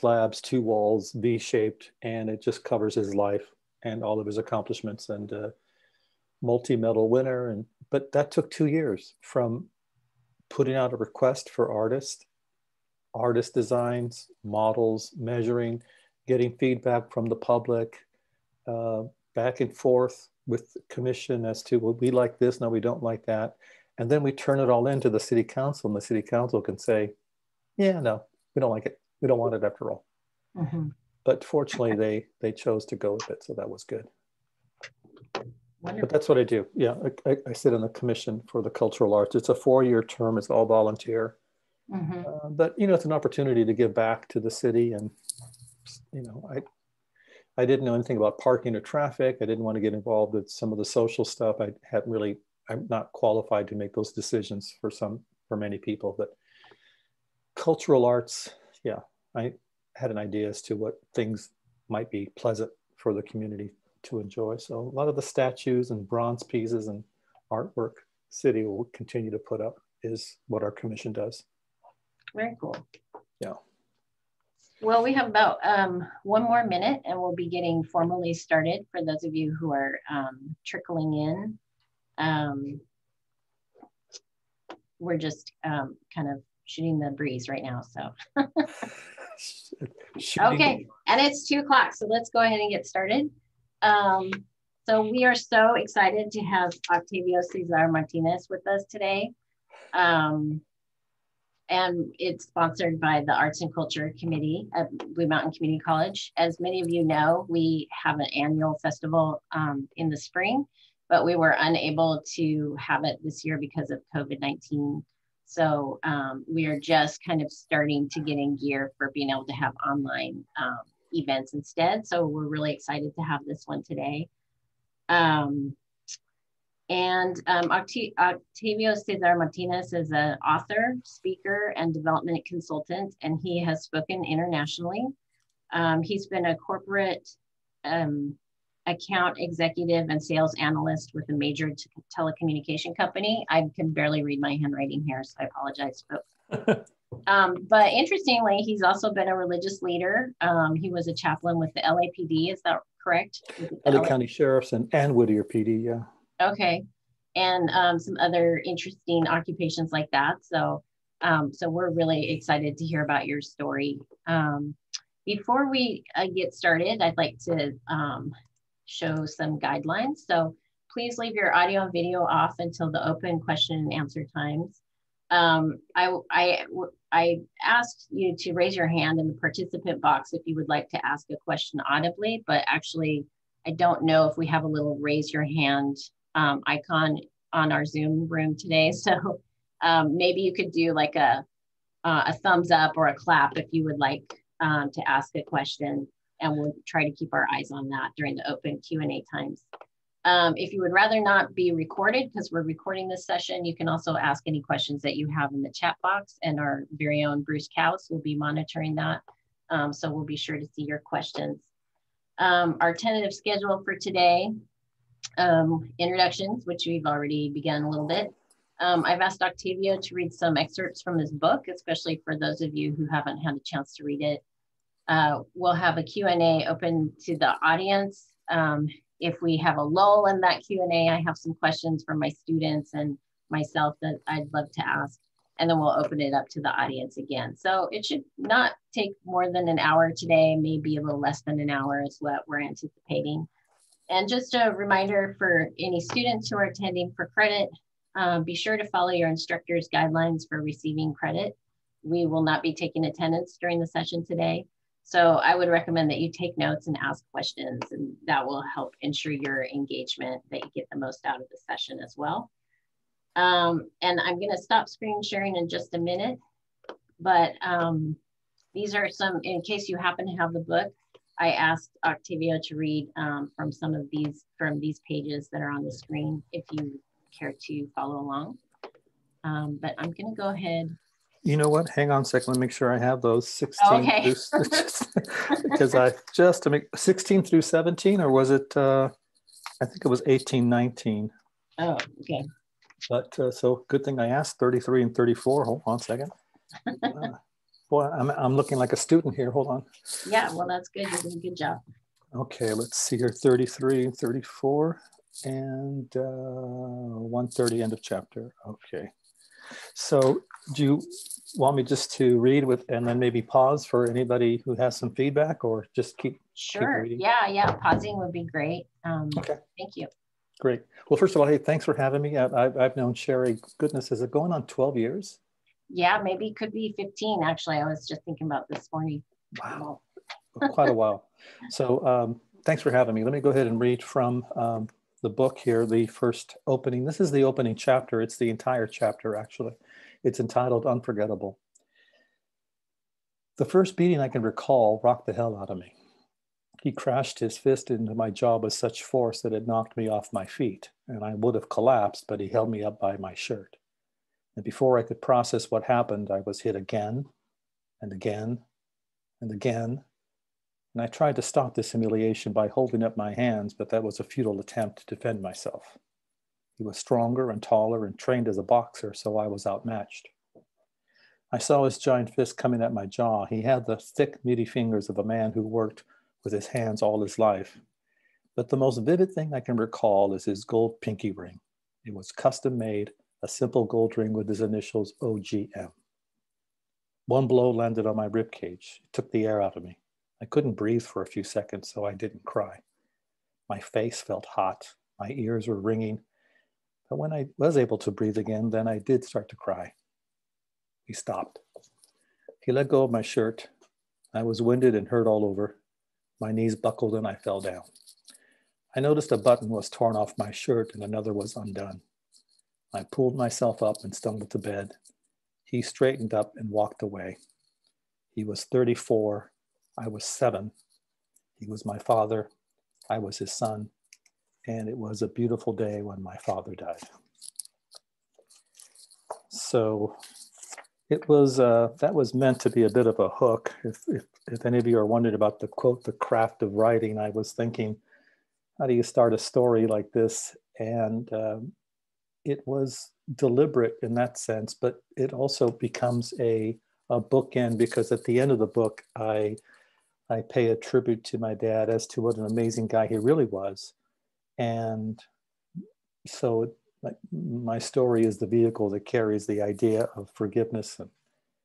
slabs, two walls, V-shaped, and it just covers his life and all of his accomplishments and uh, multi-medal winner. And but that took two years from putting out a request for artists, artist designs, models, measuring, getting feedback from the public, uh, back and forth with commission as to well, we like this, no, we don't like that. And then we turn it all into the city council, and the city council can say, yeah, no, we don't like it. We don't want it after all. Mm-hmm. But fortunately, they they chose to go with it, so that was good. Wonderful. But that's what I do. Yeah, I, I, sit on the commission for the cultural arts. It's a four-year term. It's all volunteer. Mm-hmm. Uh, but you know, it's an opportunity to give back to the city, and you know, I I didn't know anything about parking or traffic. I didn't want to get involved with some of the social stuff. I hadn't really. I'm not qualified to make those decisions for some for many people, but cultural arts, yeah, I had an idea as to what things might be pleasant for the community to enjoy. So a lot of the statues and bronze pieces and artwork city will continue to put up is what our commission does. Very cool. Yeah. Well, we have about um, one more minute and we'll be getting formally started for those of you who are um, trickling in. Um, we're just um, kind of shooting the breeze right now. So, okay. And it's two o'clock. So let's go ahead and get started. Um, so we are so excited to have Octavio Cesar Martinez with us today. Um, and it's sponsored by the Arts and Culture Committee at Blue Mountain Community College. As many of you know, we have an annual festival um, in the spring, but we were unable to have it this year because of COVID-19 so um, we are just kind of starting to get in gear for being able to have online um, events instead. So we're really excited to have this one today. Um, and um, Octavio Cesar Martinez is an author, speaker, and development consultant, and he has spoken internationally. Um, he's been a corporate um, account executive and sales analyst with a major telecommunication company. I can barely read my handwriting here, so I apologize, folks. um, but interestingly, he's also been a religious leader. Um, he was a chaplain with the LAPD. Is that correct? LA, LA County Sheriff's and, and Whittier PD, yeah. Okay. And um, some other interesting occupations like that. So, um, so we're really excited to hear about your story. Um, before we uh, get started, I'd like to um, show some guidelines. So please leave your audio and video off until the open question and answer times. Um, I, I, I asked you to raise your hand in the participant box if you would like to ask a question audibly, but actually I don't know if we have a little raise your hand um, icon on our Zoom room today. So um, maybe you could do like a, uh, a thumbs up or a clap if you would like um, to ask a question and we'll try to keep our eyes on that during the open Q&A times. Um, if you would rather not be recorded, because we're recording this session, you can also ask any questions that you have in the chat box and our very own Bruce Kaus will be monitoring that. Um, so we'll be sure to see your questions. Um, our tentative schedule for today, um, introductions, which we've already begun a little bit. Um, I've asked Octavio to read some excerpts from his book, especially for those of you who haven't had a chance to read it. Uh, we'll have a Q&A open to the audience. Um, if we have a lull in that Q&A, I have some questions from my students and myself that I'd love to ask. And then we'll open it up to the audience again. So it should not take more than an hour today, maybe a little less than an hour is what we're anticipating. And just a reminder for any students who are attending for credit, uh, be sure to follow your instructor's guidelines for receiving credit. We will not be taking attendance during the session today. So I would recommend that you take notes and ask questions and that will help ensure your engagement that you get the most out of the session as well. Um, and I'm gonna stop screen sharing in just a minute, but um, these are some, in case you happen to have the book, I asked Octavio to read um, from some of these, from these pages that are on the screen if you care to follow along. Um, but I'm gonna go ahead you know what? Hang on a second. Let me make sure I have those 16 okay. because I just to make 16 through 17, or was it? Uh, I think it was 18, 19. Oh, okay. But uh, so good thing I asked 33 and 34. Hold on a second. Uh, Boy, I'm, I'm looking like a student here. Hold on. Yeah, well, that's good. You're doing a good job. Okay, let's see here 33 and 34 and uh, 130 end of chapter. Okay. So do you want me just to read with and then maybe pause for anybody who has some feedback or just keep Sure. Keep yeah, yeah. Pausing would be great. Um, okay. Thank you. Great. Well, first of all, hey, thanks for having me. I've, I've known Sherry, goodness, is it going on 12 years? Yeah, maybe it could be 15. Actually, I was just thinking about this morning. Wow. Quite a while. So um, thanks for having me. Let me go ahead and read from um, the book here, the first opening. This is the opening chapter. It's the entire chapter, actually. It's entitled Unforgettable. The first beating I can recall rocked the hell out of me. He crashed his fist into my jaw with such force that it knocked me off my feet, and I would have collapsed, but he held me up by my shirt. And before I could process what happened, I was hit again and again and again. And I tried to stop this humiliation by holding up my hands, but that was a futile attempt to defend myself. He was stronger and taller and trained as a boxer, so I was outmatched. I saw his giant fist coming at my jaw. He had the thick, meaty fingers of a man who worked with his hands all his life. But the most vivid thing I can recall is his gold pinky ring. It was custom made, a simple gold ring with his initials OGM. One blow landed on my rib cage. It took the air out of me. I couldn't breathe for a few seconds, so I didn't cry. My face felt hot. My ears were ringing. But when I was able to breathe again, then I did start to cry. He stopped. He let go of my shirt. I was winded and hurt all over. My knees buckled and I fell down. I noticed a button was torn off my shirt and another was undone. I pulled myself up and stumbled to bed. He straightened up and walked away. He was 34. I was seven. He was my father. I was his son. And it was a beautiful day when my father died. So it was uh, that was meant to be a bit of a hook. If, if, if any of you are wondering about the quote, the craft of writing, I was thinking, how do you start a story like this? And um, it was deliberate in that sense, but it also becomes a, a bookend because at the end of the book, I I pay a tribute to my dad as to what an amazing guy he really was, and so like my story is the vehicle that carries the idea of forgiveness and,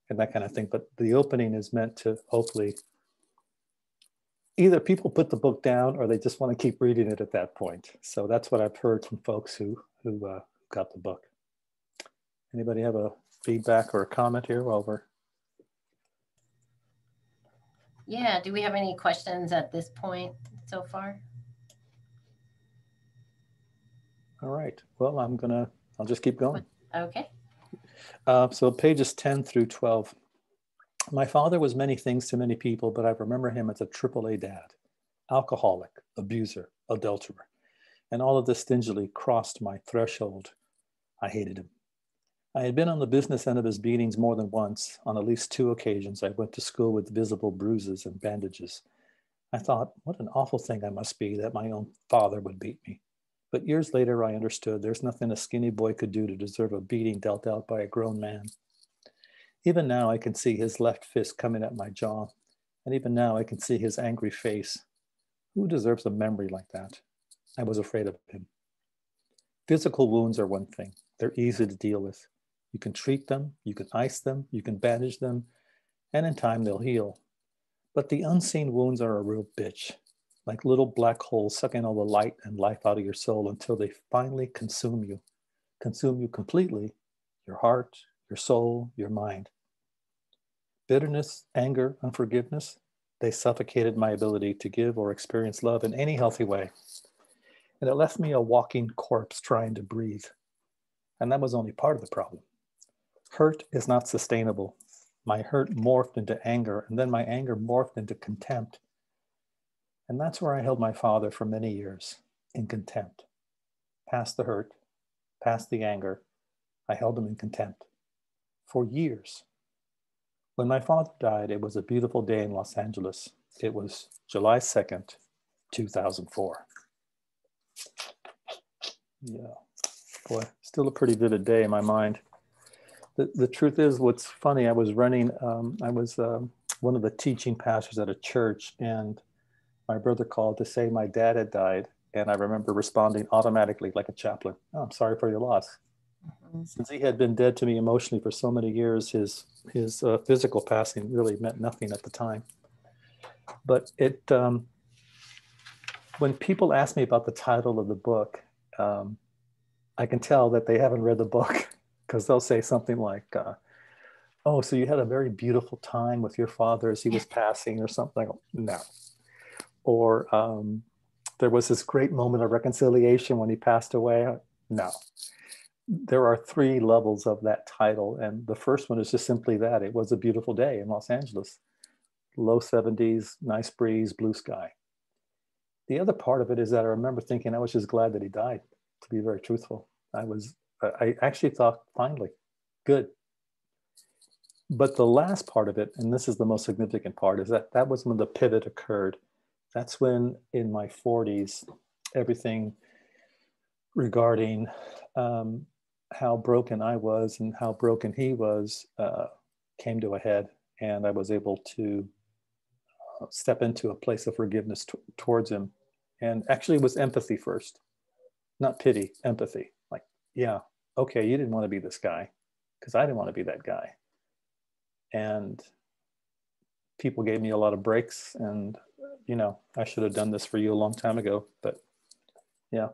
and that kind of thing. But the opening is meant to hopefully either people put the book down or they just want to keep reading it at that point. So that's what I've heard from folks who who uh, got the book. Anybody have a feedback or a comment here while we're yeah, do we have any questions at this point so far? All right. Well, I'm gonna, I'll just keep going. Okay. Uh, so pages 10 through 12. My father was many things to many people, but I remember him as a AAA dad, alcoholic, abuser, adulterer. And all of this stingily crossed my threshold. I hated him. I had been on the business end of his beatings more than once. On at least two occasions, I went to school with visible bruises and bandages. I thought, what an awful thing I must be that my own father would beat me. But years later, I understood there's nothing a skinny boy could do to deserve a beating dealt out by a grown man. Even now, I can see his left fist coming at my jaw, and even now, I can see his angry face. Who deserves a memory like that? I was afraid of him. Physical wounds are one thing, they're easy to deal with. You can treat them, you can ice them, you can bandage them, and in time they'll heal. But the unseen wounds are a real bitch like little black holes sucking all the light and life out of your soul until they finally consume you, consume you completely, your heart, your soul, your mind. Bitterness, anger, unforgiveness, they suffocated my ability to give or experience love in any healthy way. And it left me a walking corpse trying to breathe. And that was only part of the problem. Hurt is not sustainable. My hurt morphed into anger, and then my anger morphed into contempt and that's where I held my father for many years in contempt. Past the hurt, past the anger, I held him in contempt for years. When my father died, it was a beautiful day in Los Angeles. It was July 2nd, 2004. Yeah, boy, still a pretty vivid day in my mind. The, the truth is, what's funny, I was running, um, I was um, one of the teaching pastors at a church, and my brother called to say my dad had died. And I remember responding automatically like a chaplain, oh, I'm sorry for your loss. Mm-hmm. Since he had been dead to me emotionally for so many years, his, his uh, physical passing really meant nothing at the time. But it, um, when people ask me about the title of the book, um, I can tell that they haven't read the book because they'll say something like, uh, "Oh, so you had a very beautiful time with your father as he was passing," or something. No, or um, there was this great moment of reconciliation when he passed away. No, there are three levels of that title, and the first one is just simply that it was a beautiful day in Los Angeles, low 70s, nice breeze, blue sky. The other part of it is that I remember thinking I was just glad that he died. To be very truthful, I was. I actually thought finally, good. But the last part of it, and this is the most significant part, is that that was when the pivot occurred that's when in my 40s everything regarding um, how broken i was and how broken he was uh, came to a head and i was able to uh, step into a place of forgiveness t- towards him. And actually it was empathy first not pity empathy. Like yeah okay you didn't want to be this guy because i didn't want to be that guy. And people gave me a lot of breaks and you know, I should have done this for you a long time ago, but yeah.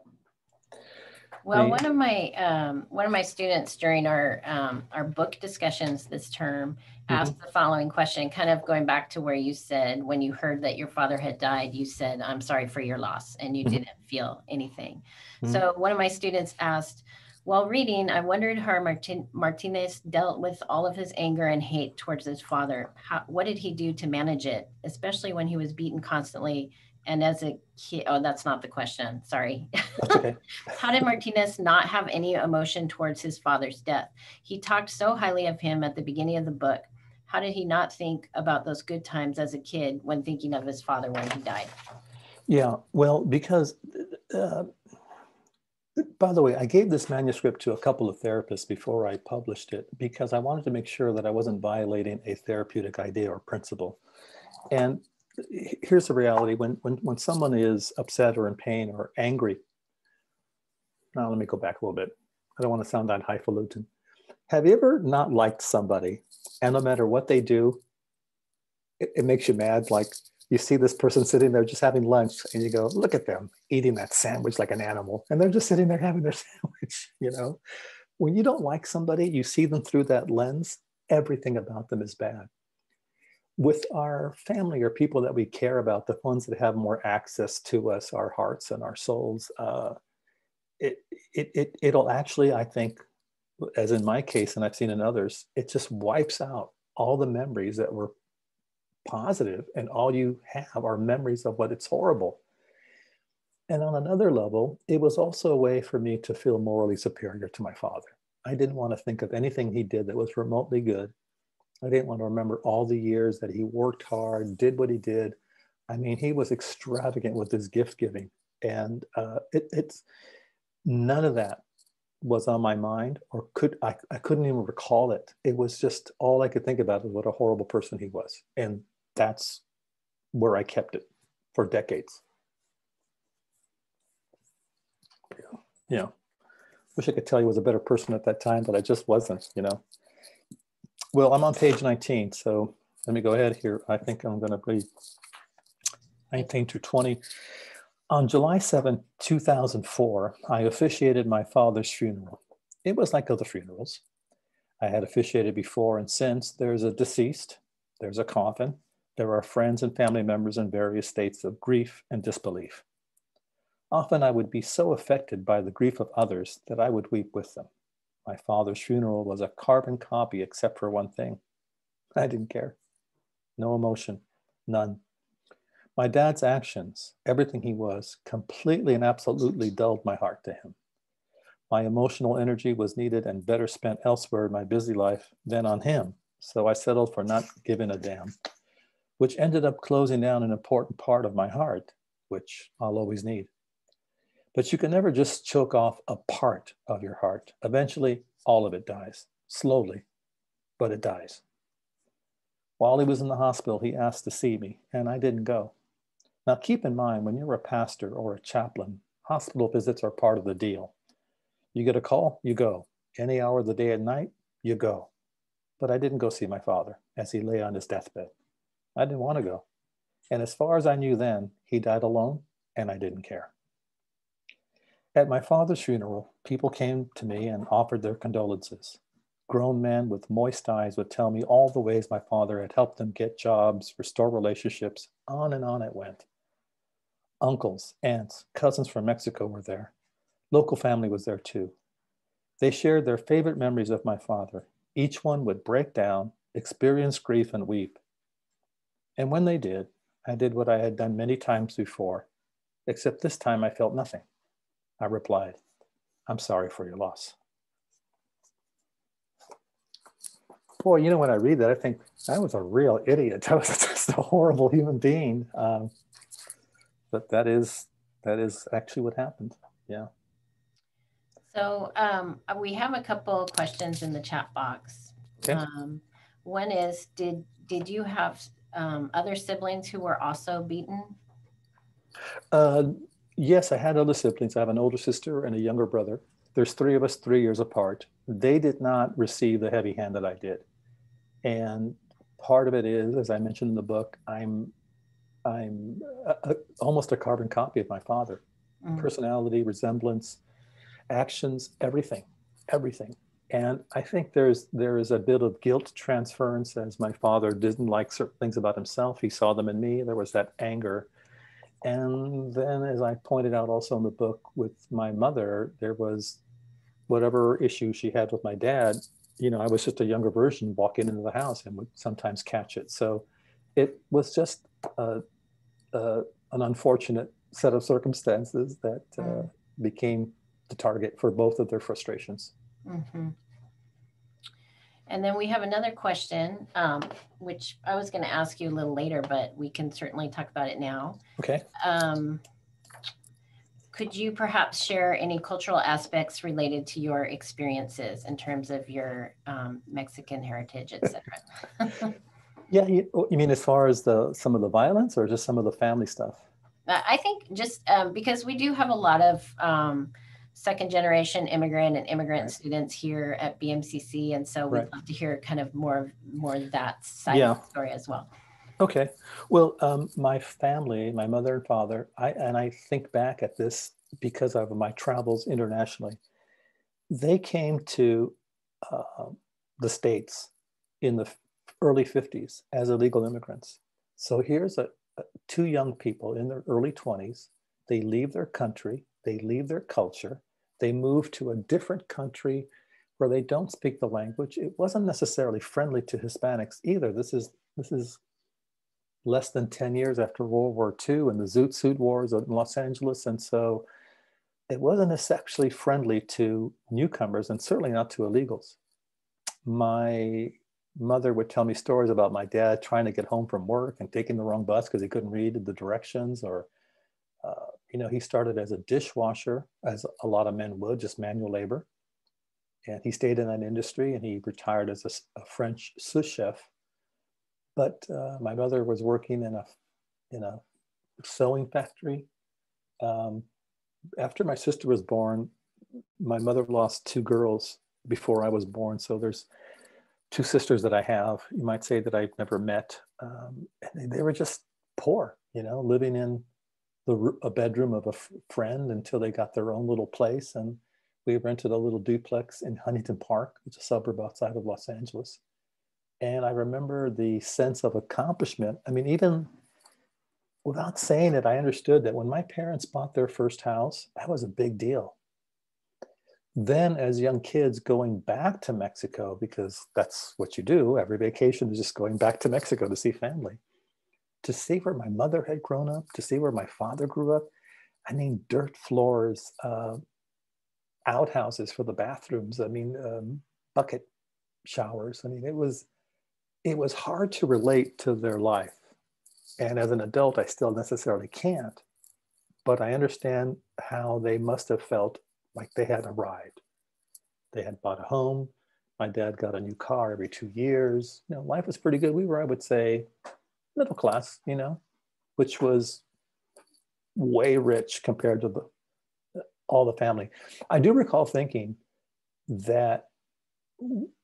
Well, one of my um, one of my students during our um, our book discussions this term mm-hmm. asked mm-hmm. the following question, kind of going back to where you said when you heard that your father had died, you said, "I'm sorry for your loss," and you mm-hmm. didn't feel anything. Mm-hmm. So one of my students asked, while reading, I wondered how Martin, Martinez dealt with all of his anger and hate towards his father. How, what did he do to manage it, especially when he was beaten constantly? And as a kid, oh, that's not the question. Sorry. Okay. how did Martinez not have any emotion towards his father's death? He talked so highly of him at the beginning of the book. How did he not think about those good times as a kid when thinking of his father when he died? Yeah, well, because uh, by the way, I gave this manuscript to a couple of therapists before I published it because I wanted to make sure that I wasn't violating a therapeutic idea or principle. And here's the reality when, when, when someone is upset or in pain or angry, now let me go back a little bit. I don't want to sound that highfalutin. Have you ever not liked somebody and no matter what they do, it, it makes you mad? Like you see this person sitting there just having lunch and you go look at them eating that sandwich like an animal. And they're just sitting there having their sandwich you know? When you don't like somebody you see them through that lens everything about them is bad. With our family or people that we care about the ones that have more access to us our hearts and our souls uh, it, it, it, it'll actually i think as in my case and i've seen in others it just wipes out all the memories that were positive and all you have are memories of what it's horrible. And on another level, it was also a way for me to feel morally superior to my father. I didn't want to think of anything he did that was remotely good. I didn't want to remember all the years that he worked hard, did what he did. I mean, he was extravagant with his gift giving. And uh, it, it's none of that was on my mind or could I, I couldn't even recall it. It was just all I could think about was what a horrible person he was. And that's where I kept it for decades. Yeah. Wish I could tell you I was a better person at that time, but I just wasn't, you know. Well, I'm on page 19, so let me go ahead here. I think I'm going to be 19 to 20. On July 7, 2004, I officiated my father's funeral. It was like other funerals. I had officiated before and since. There's a deceased, there's a coffin, there are friends and family members in various states of grief and disbelief. Often I would be so affected by the grief of others that I would weep with them. My father's funeral was a carbon copy except for one thing. I didn't care. No emotion, none. My dad's actions, everything he was, completely and absolutely dulled my heart to him. My emotional energy was needed and better spent elsewhere in my busy life than on him, so I settled for not giving a damn which ended up closing down an important part of my heart, which I'll always need. But you can never just choke off a part of your heart. Eventually, all of it dies, slowly, but it dies. While he was in the hospital, he asked to see me, and I didn't go. Now, keep in mind, when you're a pastor or a chaplain, hospital visits are part of the deal. You get a call, you go. Any hour of the day and night, you go. But I didn't go see my father as he lay on his deathbed. I didn't want to go. And as far as I knew then, he died alone, and I didn't care. At my father's funeral, people came to me and offered their condolences. Grown men with moist eyes would tell me all the ways my father had helped them get jobs, restore relationships, on and on it went. Uncles, aunts, cousins from Mexico were there. Local family was there too. They shared their favorite memories of my father. Each one would break down, experience grief, and weep. And when they did, I did what I had done many times before, except this time I felt nothing. I replied, I'm sorry for your loss. boy, you know, when I read that, I think I was a real idiot. I was just a horrible human being. Um, but that is that is actually what happened. Yeah. So um, we have a couple questions in the chat box. Okay. Um, one is, did did you have um, other siblings who were also beaten? Uh, yes, I had other siblings. I have an older sister and a younger brother. There's three of us, three years apart. They did not receive the heavy hand that I did. And part of it is, as I mentioned in the book, I'm I'm a, a, almost a carbon copy of my father. Mm. Personality, resemblance, actions, everything, everything. And I think there's there is a bit of guilt transference as my father didn't like certain things about himself. He saw them in me. There was that anger. And then as I pointed out also in the book with my mother, there was whatever issue she had with my dad, you know, I was just a younger version walking into the house and would sometimes catch it. So it was just a, a, an unfortunate set of circumstances that uh, mm. became the target for both of their frustrations. Mm-hmm. And then we have another question, um, which I was going to ask you a little later, but we can certainly talk about it now. Okay. Um, could you perhaps share any cultural aspects related to your experiences in terms of your um, Mexican heritage, etc.? yeah, you, oh, you, mean as far as the some of the violence, or just some of the family stuff? I think just um, because we do have a lot of um, second generation immigrant and immigrant right. students here at BMCC, and so we'd right. love to hear kind of more more of that side yeah. of the story as well. Okay. Well, um, my family, my mother and father, I and I think back at this because of my travels internationally. They came to uh, the states in the early 50s as illegal immigrants. So here's a, a two young people in their early 20s. They leave their country, they leave their culture, they move to a different country where they don't speak the language. It wasn't necessarily friendly to Hispanics either. This is this is less than 10 years after World War II and the Zoot Suit Wars in Los Angeles. And so it wasn't especially friendly to newcomers and certainly not to illegals. My mother would tell me stories about my dad trying to get home from work and taking the wrong bus because he couldn't read the directions or you know he started as a dishwasher as a lot of men would just manual labor and he stayed in that industry and he retired as a, a french sous chef but uh, my mother was working in a in a sewing factory. Um, after my sister was born, my mother lost two girls before I was born. So there's two sisters that I have. You might say that I've never met. Um, and they, they, were just poor, you know, living in the a bedroom of a friend until they got their own little place. And we rented a little duplex in Huntington Park, which is a suburb outside of Los Angeles. And I remember the sense of accomplishment. I mean, even without saying it, I understood that when my parents bought their first house, that was a big deal. Then, as young kids going back to Mexico, because that's what you do, every vacation is just going back to Mexico to see family, to see where my mother had grown up, to see where my father grew up. I mean, dirt floors, uh, outhouses for the bathrooms, I mean, um, bucket showers. I mean, it was it was hard to relate to their life. And as an adult, I still necessarily can't, but I understand how they must have felt like they had arrived. They had bought a home, My dad got a new car every two years. You know, life was pretty good. We were, I would say, middle class, you know, which was way rich compared to the all the family. I do recall thinking that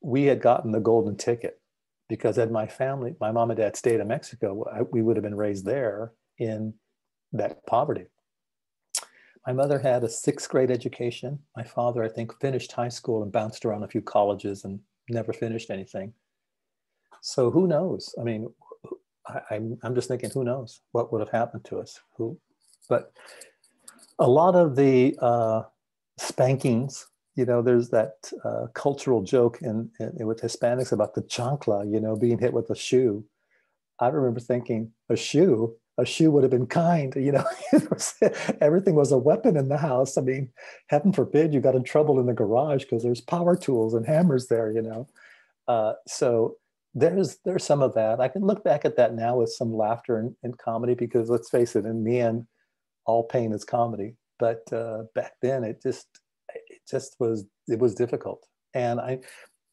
we had gotten the golden ticket because had my family, my mom and dad stayed in Mexico, I, we would have been raised there in that poverty. My mother had a sixth grade education. My father, I think, finished high school and bounced around a few colleges and never finished anything. So who knows? I mean, I, am I'm just thinking, who knows what would have happened to us? Who, but a lot of the uh, spankings, you know, there's that uh, cultural joke in, in, with Hispanics about the chancla, you know, being hit with a shoe. I remember thinking, a shoe? A shoe would have been kind, you know. everything was a weapon in the house. I mean, heaven forbid you got in trouble in the garage because there's power tools and hammers there, you know. Uh, so there's there's some of that. I can look back at that now with some laughter and, and comedy because let's face it, in the end, all pain is comedy. But uh, back then, it just it just was it was difficult, and I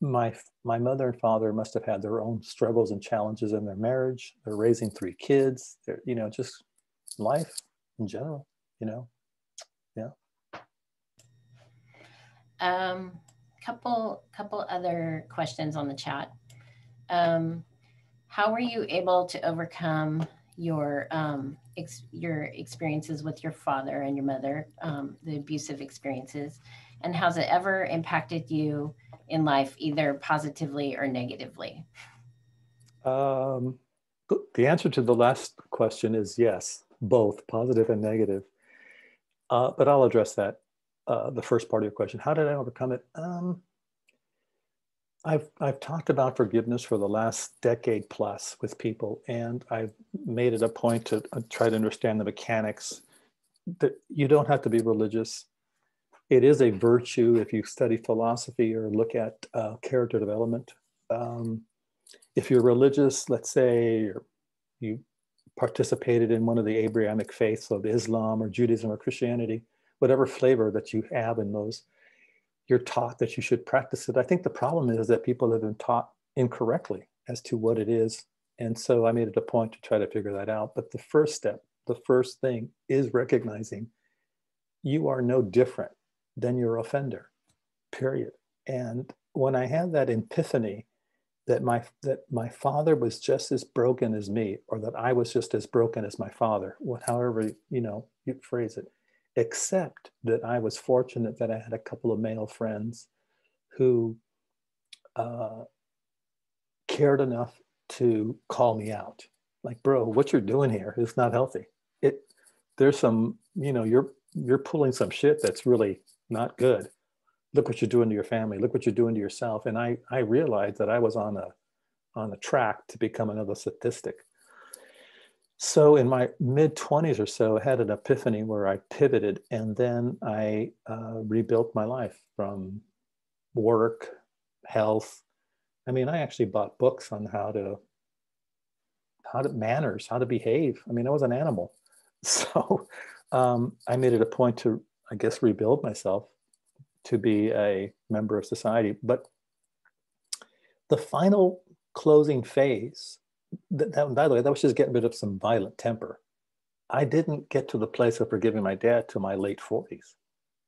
my my mother and father must have had their own struggles and challenges in their marriage. They're raising three kids. They're you know just life in general. You know, yeah. Um, couple couple other questions on the chat um, how were you able to overcome your um, ex- your experiences with your father and your mother, um, the abusive experiences, and has it ever impacted you in life, either positively or negatively? Um, the answer to the last question is yes, both positive and negative. Uh, but I'll address that. Uh, the first part of your question: How did I overcome it? Um, I've I've talked about forgiveness for the last decade plus with people, and I've made it a point to uh, try to understand the mechanics. That you don't have to be religious. It is a virtue if you study philosophy or look at uh, character development. Um, if you're religious, let's say you participated in one of the Abrahamic faiths of Islam or Judaism or Christianity, whatever flavor that you have in those, you're taught that you should practice it. I think the problem is that people have been taught incorrectly as to what it is. And so I made it a point to try to figure that out. But the first step, the first thing is recognizing you are no different than your offender, period. And when I had that epiphany that my that my father was just as broken as me, or that I was just as broken as my father, however you know you phrase it, except that I was fortunate that I had a couple of male friends who uh, cared enough to call me out. Like, bro, what you're doing here is not healthy. It there's some, you know, you're you're pulling some shit that's really not good. Look what you're doing to your family. Look what you're doing to yourself. And I I realized that I was on a on a track to become another statistic. So in my mid 20s or so, I had an epiphany where I pivoted and then I uh, rebuilt my life from work, health. I mean, I actually bought books on how to how to manners, how to behave. I mean, I was an animal. So um, I made it a point to, I guess, rebuild myself to be a member of society. But the final closing phase that, that, by the way, that was just getting rid of some violent temper. I didn't get to the place of forgiving my dad till my late 40s.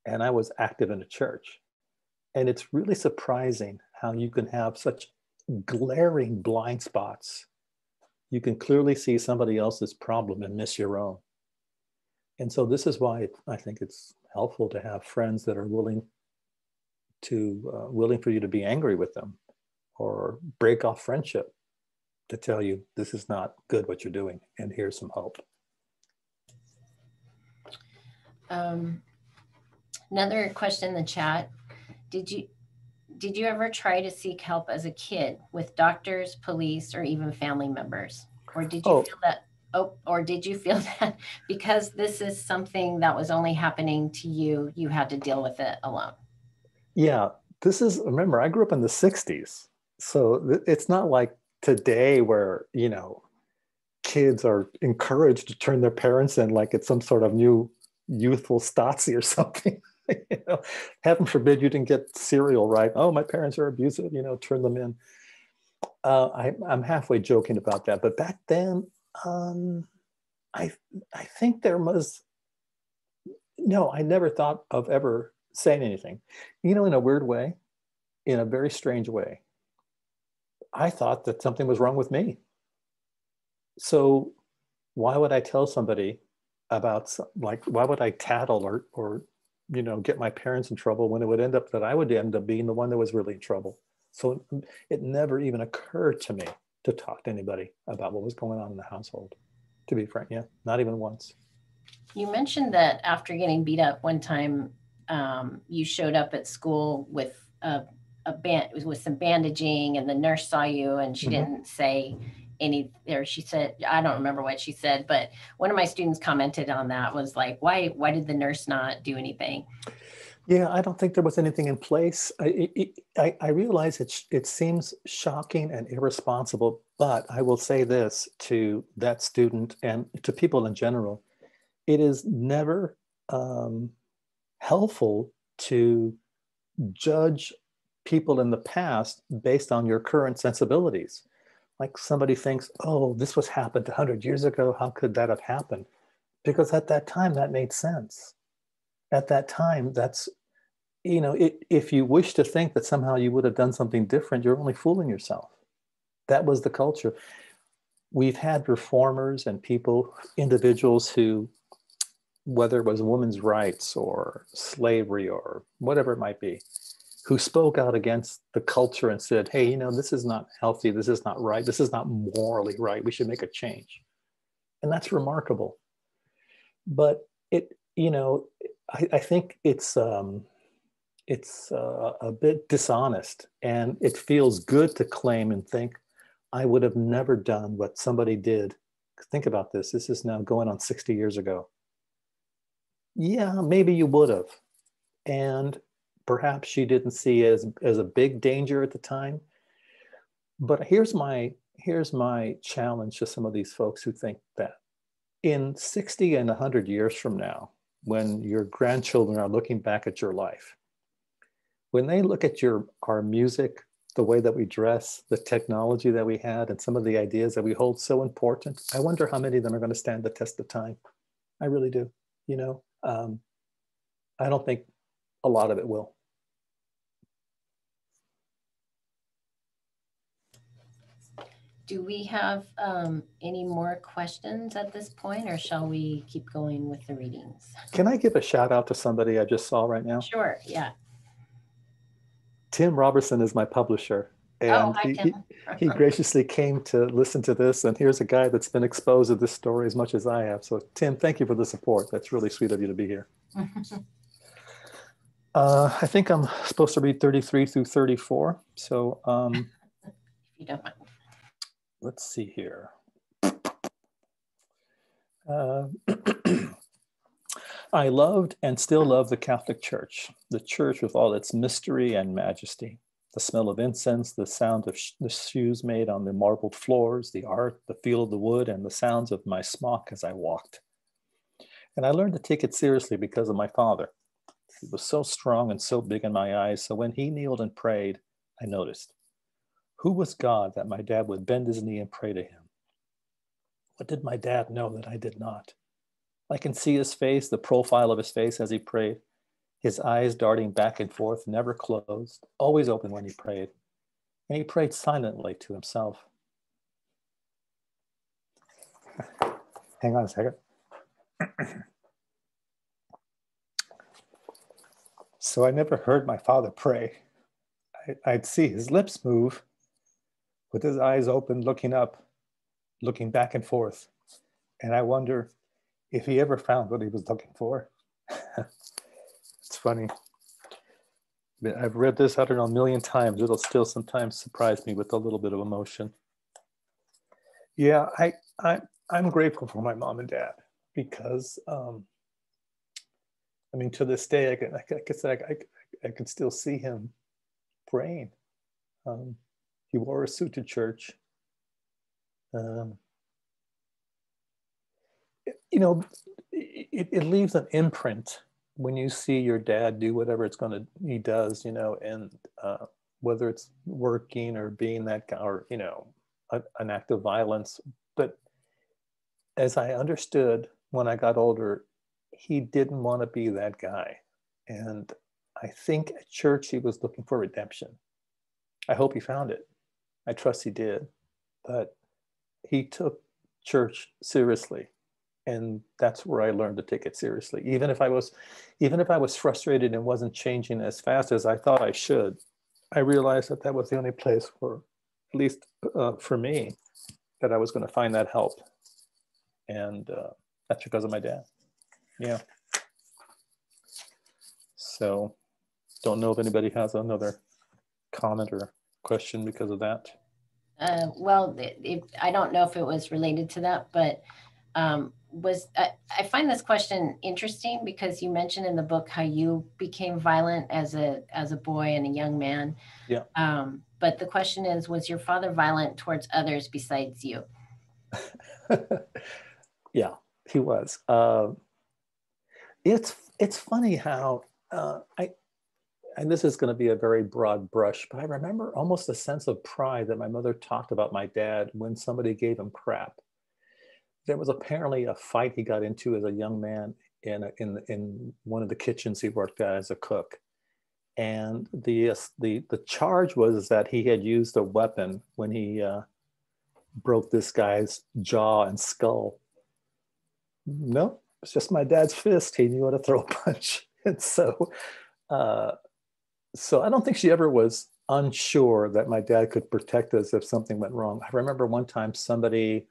And I was active in a church. And it's really surprising how you can have such glaring blind spots. You can clearly see somebody else's problem and miss your own. And so this is why I think it's helpful to have friends that are willing to uh, willing for you to be angry with them or break off friendship to tell you this is not good what you're doing and here's some hope. Um, another question in the chat. Did you did you ever try to seek help as a kid with doctors, police, or even family members? Or did you oh. feel that oh or did you feel that because this is something that was only happening to you, you had to deal with it alone? Yeah, this is remember I grew up in the 60s. So it's not like today where you know kids are encouraged to turn their parents in like it's some sort of new youthful Stasi or something. you know, heaven forbid you didn't get cereal right. Oh, my parents are abusive. You know, turn them in. Uh, I, am halfway joking about that, but back then, um, I I think there was. No, I never thought of ever saying anything. You know, in a weird way, in a very strange way. I thought that something was wrong with me. So, why would I tell somebody about like why would I tattle or or you know get my parents in trouble when it would end up that I would end up being the one that was really in trouble? So it never even occurred to me to talk to anybody about what was going on in the household. To be frank, yeah, not even once. You mentioned that after getting beat up one time, um, you showed up at school with a, a band with some bandaging, and the nurse saw you, and she mm-hmm. didn't say any there she said i don't remember what she said but one of my students commented on that was like why why did the nurse not do anything yeah, I don't think there was anything in place. I, I, I realize it, it seems shocking and irresponsible, but I will say this to that student and to people in general it is never um, helpful to judge people in the past based on your current sensibilities. Like somebody thinks, oh, this was happened 100 years ago. How could that have happened? Because at that time, that made sense at that time, that's, you know, it, if you wish to think that somehow you would have done something different, you're only fooling yourself. That was the culture. We've had reformers and people, individuals who, whether it was women's rights or slavery or whatever it might be, who spoke out against the culture and said, hey, you know, this is not healthy, this is not right, this is not morally right, we should make a change. And that's remarkable. But it, you know, I, I think it's um, it's uh, a bit dishonest, and it feels good to claim and think I would have never done what somebody did. Think about this. This is now going on 60 years ago. Yeah, maybe you would have, and perhaps she didn't see as as a big danger at the time. But here's my here's my challenge to some of these folks who think that in 60 and 100 years from now when your grandchildren are looking back at your life when they look at your our music the way that we dress the technology that we had and some of the ideas that we hold so important i wonder how many of them are going to stand the test of time. I really do you know? Um, i don't think a lot of it will Do we have um, any more questions at this point, or shall we keep going with the readings? Can I give a shout out to somebody I just saw right now? Sure, yeah. Tim Robertson is my publisher. Oh, and oh, hi, he, he, he, graciously came to listen to this. And here's a guy that's been exposed to this story as much as I have. So, Tim, thank you for the support. That's really sweet of you to be here. uh, I think I'm supposed to read 33 through 34. So, um, if you don't mind let's see here. Uh, I loved and still love the Catholic Church, the church with all its mystery and majesty. The smell of incense, the sound of sh- the shoes made on the marbled floors, the art, the feel of the wood, and the sounds of my smock as I walked. And I learned to take it seriously because of my father. He was so strong and so big in my eyes, so when he kneeled and prayed, I noticed. Who was God that my dad would bend his knee and pray to him? What did my dad know that I did not? I can see his face, the profile of his face as he prayed, his eyes darting back and forth, never closed, always open when he prayed. And he prayed silently to himself. Hang on a second. so I never heard my father pray. I, would see his lips move, with his eyes open, looking up, looking back and forth. And I wonder if he ever found what he was looking for. it's funny. I've read this, I don't know, a million times. It'll still sometimes surprise me with a little bit of emotion. Yeah, I, I, I'm grateful for my mom and dad because, um, I mean, to this day, I can, I can, I, I, I can still see him praying. Um, he wore a suit to church. Um, you know, it, it leaves an imprint when you see your dad do whatever it's going to he does you know and uh, whether it's working or being that guy or you know a, an act of violence. But as i understood when i got older he didn't want to be that guy. And i think at church he was looking for redemption. I hope he found it i trust he did but he took church seriously and that's where i learned to take it seriously. Even if i was even if i was frustrated and wasn't changing as fast as i thought i should i realized that that was the only place where at least uh, for me that i was going to find that help. And uh, that's because of my dad. Yeah. So don't know if anybody has another comment or question because of that uh, well, it, I don't know if it was related to that, but um, was uh, I find this question interesting because you mentioned in the book how you became violent as a as a boy and a young man. Yeah. Um, but the question is, was your father violent towards others besides you? yeah, he was. Uh, it's it's funny how uh, I and this is going to be a very broad brush, but I remember almost a sense of pride that my mother talked about my dad when somebody gave him crap there was apparently a fight he got into as a young man in in in one of the kitchens he worked at as a cook, and the the the charge was that he had used a weapon when he uh, broke this guy's jaw and skull. No, it's just my dad's fist. He knew how to throw a punch, and so uh, so I don't think she ever was unsure that my dad could protect us if something went wrong. I remember one time somebody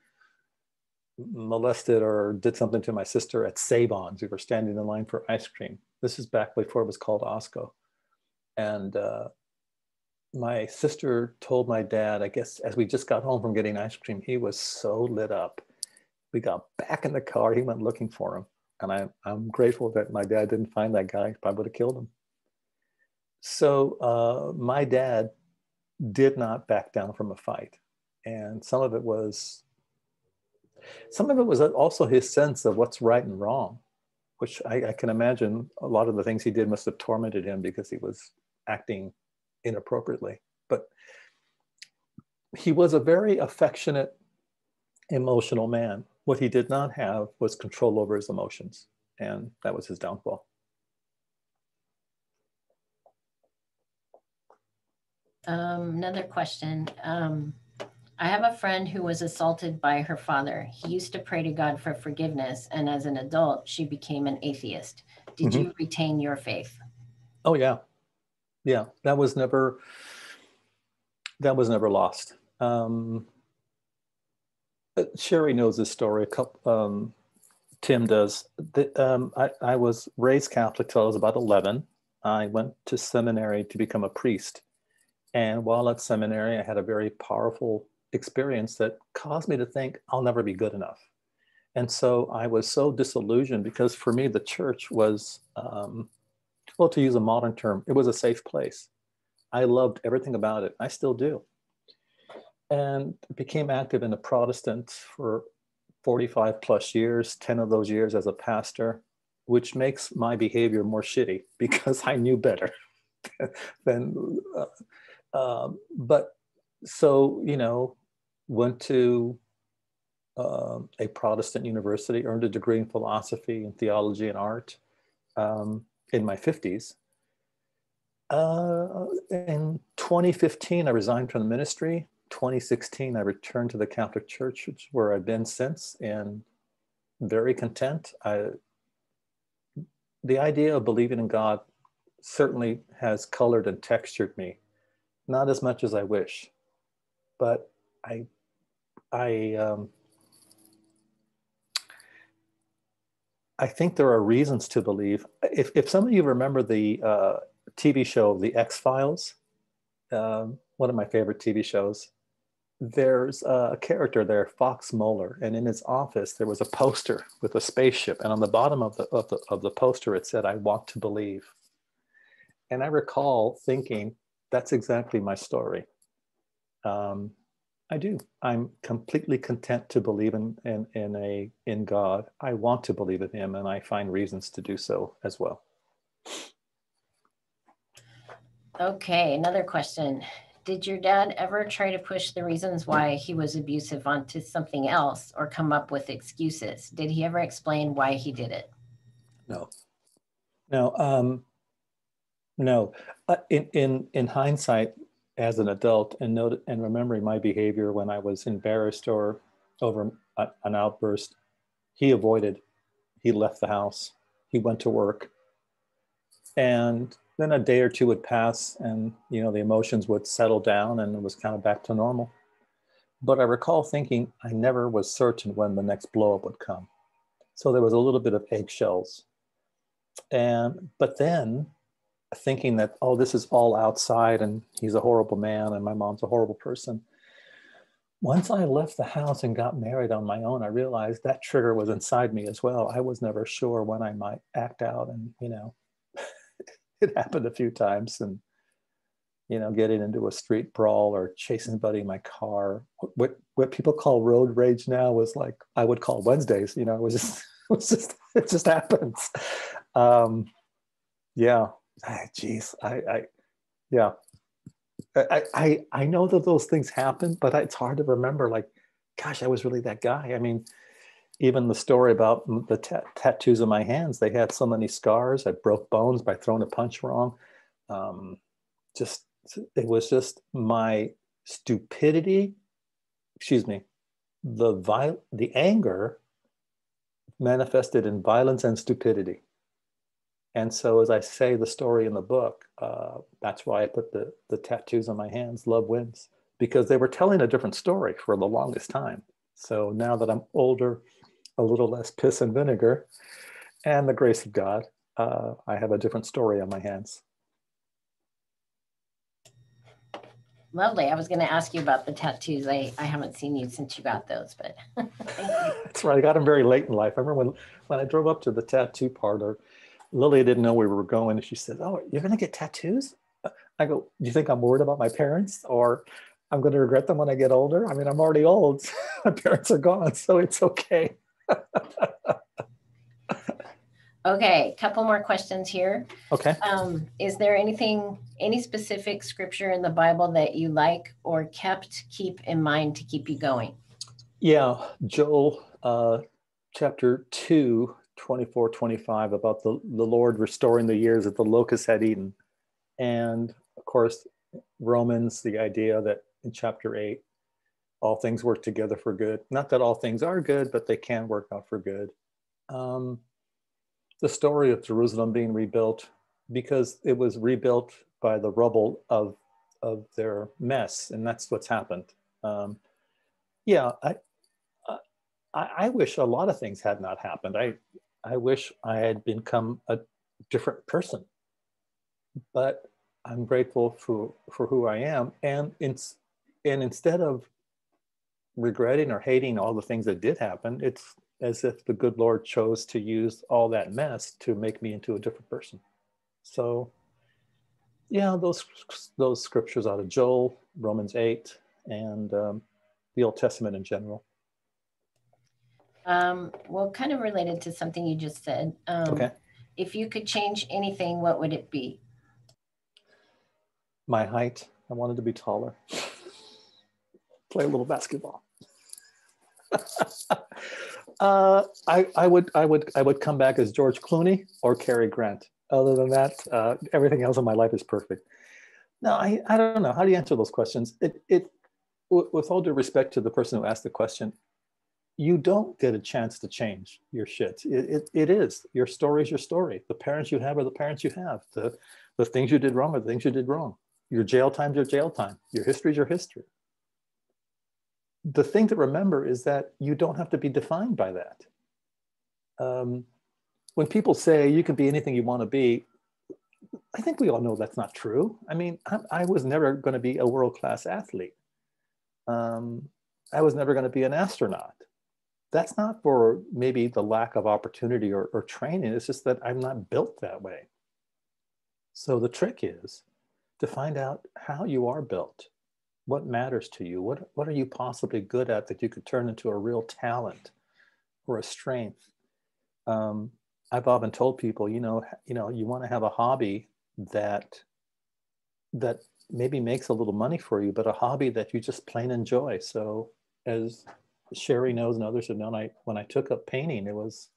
molested or did something to my sister at Sav-On's. We were standing in line for ice cream. This is back before it was called Osco. And uh, my sister told my dad, I guess, as we just got home from getting ice cream, he was so lit up. We got back in the car. He went looking for him. And I, I'm grateful that my dad didn't find that guy. He probably would have killed him. So uh, my dad did not back down from a fight. And some of it was some of it was also his sense of what's right and wrong, which I, I, can imagine a lot of the things he did must have tormented him because he was acting inappropriately. But he was a very affectionate, emotional man. What he did not have was control over his emotions, and that was his downfall. Um, another question. Um, I have a friend who was assaulted by her father. He used to pray to God for forgiveness, and as an adult, she became an atheist. Did mm-hmm. you retain your faith? Oh yeah, yeah. That was never that was never lost. Um, uh, Sherry knows this story. A couple, um, Tim does. The, um, I, I was raised Catholic till I was about eleven. I went to seminary to become a priest, and while at seminary, I had a very powerful experience that caused me to think I'll never be good enough. And so I was so disillusioned because for me, the church was, um, well, to use a modern term, it was a safe place. I loved everything about it. I still do. And became active in the Protestant for 45 plus years, 10 of those years as a pastor, which makes my behavior more shitty because I knew better than, uh, um, but so, you know, went to uh, a Protestant university, earned a degree in philosophy and theology and art um, in my 50s. Uh, in 2015, I resigned from the ministry. 2016, I returned to the Catholic Church, which where I've been since, and very content. I, the idea of believing in God certainly has colored and textured me, not as much as I wish, but I I um, I think there are reasons to believe. If if some of you remember the uh, TV show The X Files, um, one of my favorite TV shows, there's a character there, Fox Mulder, and in his office there was a poster with a spaceship, and on the bottom of the of the of the poster it said, "I want to believe." And I recall thinking, that's exactly my story. Um, I do. I'm completely content to believe in, in, in, a, in God. I want to believe in Him, and I find reasons to do so as well. Okay, another question. Did your dad ever try to push the reasons why he was abusive onto something else or come up with excuses? Did he ever explain why he did it? No. No. Um, no. Uh, in, in, in hindsight, as an adult, and note, and remembering my behavior when I was embarrassed or over a, an outburst, he avoided. He left the house. He went to work. And then a day or two would pass and you know the emotions would settle down and it was kind of back to normal but i recall thinking i never was certain when the next blowup would come so there was a little bit of eggshells and but then thinking that oh this is all outside and he's a horrible man and my mom's a horrible person. Once i left the house and got married on my own i realized that trigger was inside me as well. I was never sure when i might act out and you know it happened a few times and you know getting into a street brawl or chasing somebody in my car. What what people call road rage now was like i would call wednesdays you know it was just it was just it just happens. Um yeah jeez I, I yeah I, I i know that those things happen but it's hard to remember like gosh i was really that guy i mean even the story about the tattoos on my hands, they had so many scars. I broke bones by throwing a punch wrong. Um, just, it was just my stupidity, excuse me, the, vi- the anger manifested in violence and stupidity. And so, as I say the story in the book, uh, that's why I put the, the tattoos on my hands, love wins, because they were telling a different story for the longest time. So now that I'm older, a little less piss and vinegar, and the grace of God, uh, I have a different story on my hands. Lovely. I was going to ask you about the tattoos. I, I haven't seen you since you got those, but That's right. I got them very late in life. I remember when, when I drove up to the tattoo parlor, Lily didn't know where we were going. And she said, Oh, you're going to get tattoos? I go, Do you think I'm worried about my parents or I'm going to regret them when I get older? I mean, I'm already old. my parents are gone, so it's okay. okay, couple more questions here. Okay. Um, is there anything, any specific scripture in the Bible that you like or kept keep in mind to keep you going? Yeah, Joel uh, chapter 2, 24, 25, about the, the Lord restoring the years that the locusts had eaten. And of course, Romans, the idea that in chapter 8, all things work together for good. Not that all things are good, but they can work out for good. Um, the story of Jerusalem being rebuilt because it was rebuilt by the rubble of of their mess, and that's what's happened. Um, yeah, I, I, I wish a lot of things had not happened. I I wish I had become a different person, but I'm grateful for for who I am, and in, and instead of regretting or hating all the things that did happen. It's as if the good Lord chose to use all that mess to make me into a different person. So, yeah, those those scriptures out of Joel, Romans eight, and um, the Old Testament in general. Um, well, kind of related to something you just said. Um, okay. If you could change anything, what would it be? My height. I wanted to be taller play a little basketball. uh, I, I would I would I would come back as George Clooney or Cary Grant. Other than that, uh, everything else in my life is perfect. No, I, I don't know. How do you answer those questions? It it with all due respect to the person who asked the question, you don't get a chance to change your shit. It, it, it is your story is your story. The parents you have are the parents you have. The the things you did wrong are the things you did wrong. Your jail time's your jail time. Your history is your history the thing to remember is that you don't have to be defined by that. Um, when people say you can be anything you want to be, I think we all know that's not true. I mean, I, I was never going to be a world class athlete. Um, I was never going to be an astronaut. That's not for maybe the lack of opportunity or, or training. It's just that I'm not built that way. So the trick is to find out how you are built what matters to you what what are you possibly good at that you could turn into a real talent or a strength um, i've often told people you know you know you want to have a hobby that that maybe makes a little money for you, but a hobby that you just plain enjoy. So as Sherry knows and others have known, I when I took up painting, it was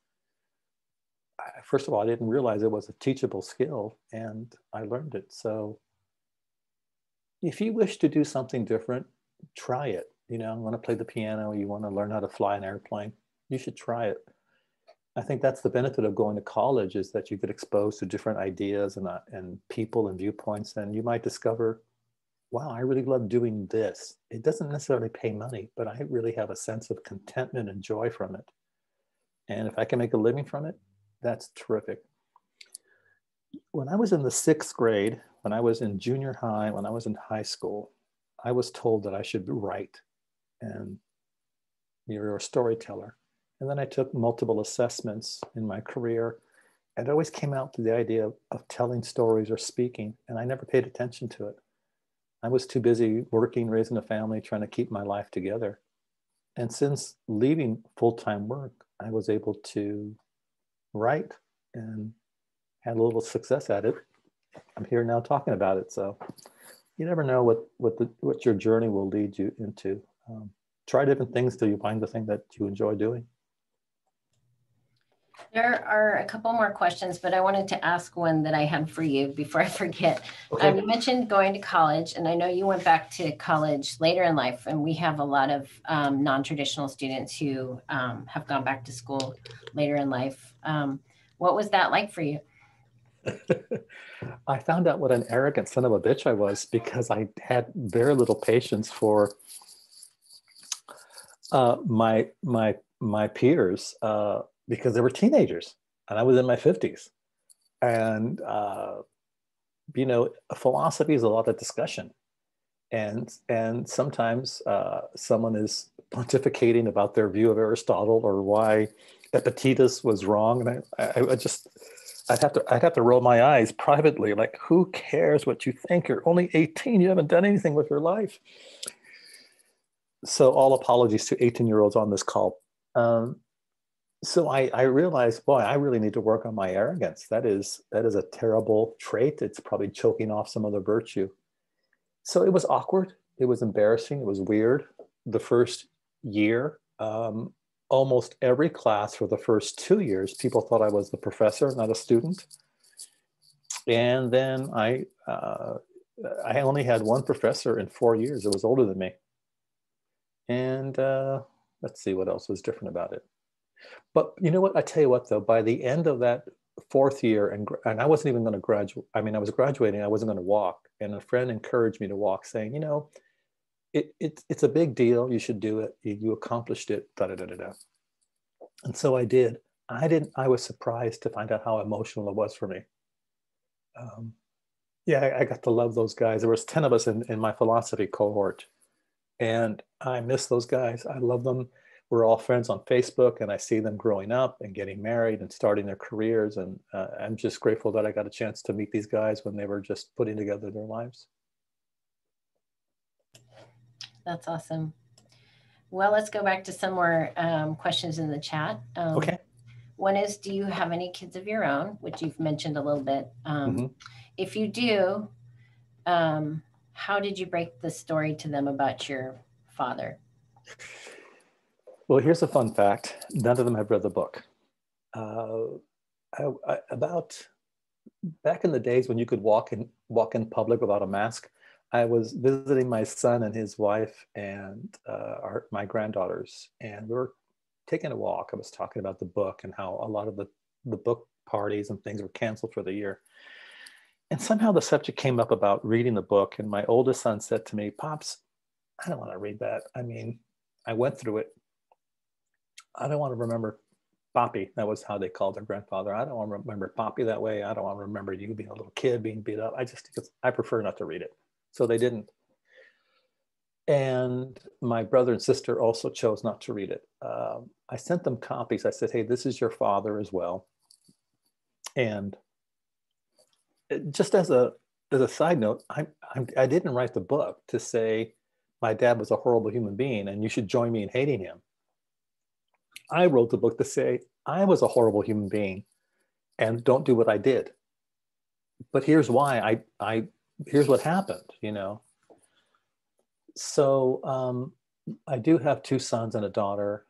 first of all, I didn't realize it was a teachable skill and I learned it. So if you wish to do something different, try it. You know, you want to play the piano, you want to learn how to fly an airplane, you should try it. I think that's the benefit of going to college is that you get exposed to different ideas and, uh, and people and viewpoints, and you might discover, wow, I really love doing this. It doesn't necessarily pay money, but I really have a sense of contentment and joy from it. And if I can make a living from it, that's terrific. When I was in the sixth grade, when I was in junior high, when I was in high school, I was told that I should write and you're a storyteller. And then I took multiple assessments in my career and it always came out to the idea of, of telling stories or speaking, and I never paid attention to it. I was too busy working, raising a family, trying to keep my life together. And since leaving full time work, I was able to write and had a little success at it. I'm here now talking about it. So you never know what, what, the, what your journey will lead you into. Um, try different things till you find the thing that you enjoy doing. There are a couple more questions, but I wanted to ask one that I had for you before I forget. Okay. Um, you mentioned going to college, and I know you went back to college later in life, and we have a lot of um, non-traditional students who um, have gone back to school later in life. Um, what was that like for you? I found out what an arrogant son of a bitch I was because I had very little patience for uh, my my my peers uh, because they were teenagers and I was in my fifties, and uh, you know, philosophy is a lot of discussion, and and sometimes uh, someone is pontificating about their view of Aristotle or why Epictetus was wrong, and I, I, I just I'd have to I'd have to roll my eyes privately, like who cares what you think? You're only 18. You haven't done anything with your life. So all apologies to 18 year olds on this call. Um, so I, I realized, boy, I really need to work on my arrogance. That is that is a terrible trait. It's probably choking off some other virtue. So it was awkward. It was embarrassing. It was weird. The first year, um, almost every class for the first two years, people thought I was the professor, not a student. And then I, uh, I only had one professor in four years. It was older than me. And uh, let's see what else was different about it. But you know what? I tell you what, though, by the end of that fourth year, and, and I wasn't even going to graduate. I mean, I was graduating, I wasn't going to walk. And a friend encouraged me to walk, saying, you know, it, it, it's a big deal. You should do it. You, you accomplished it. Da, da, da, da, da. And so I did. I didn't. I was surprised to find out how emotional it was for me. Um, yeah, I, I got to love those guys. There was ten of us in, in my philosophy cohort, and I miss those guys. I love them. We're all friends on Facebook, and I see them growing up and getting married and starting their careers. And uh, I'm just grateful that I got a chance to meet these guys when they were just putting together their lives. That's awesome. Well, let's go back to some more um, questions in the chat. Um, okay. One is, do you have any kids of your own, which you've mentioned a little bit? Um, mm-hmm. If you do, um, how did you break the story to them about your father? Well, here's a fun fact. None of them have read the book. Uh, I, I, about back in the days when you could walk in walk in public without a mask, I was visiting my son and his wife and uh, our, my granddaughters, and we were taking a walk. I was talking about the book and how a lot of the, the book parties and things were canceled for the year. And somehow the subject came up about reading the book. And my oldest son said to me, Pops, I don't want to read that. I mean, I went through it. I don't want to remember Poppy. That was how they called their grandfather. I don't want to remember Poppy that way. I don't want to remember you being a little kid being beat up. I just, I prefer not to read it. So they didn't. And my brother and sister also chose not to read it. Um, I sent them copies. I said, hey, this is your father as well. And just as a as a side note, I, I, I didn't write the book to say my dad was a horrible human being and you should join me in hating him. I wrote the book to say I was a horrible human being and don't do what I did. But here's why I, I here's what happened, you know. So um, I do have two sons and a daughter.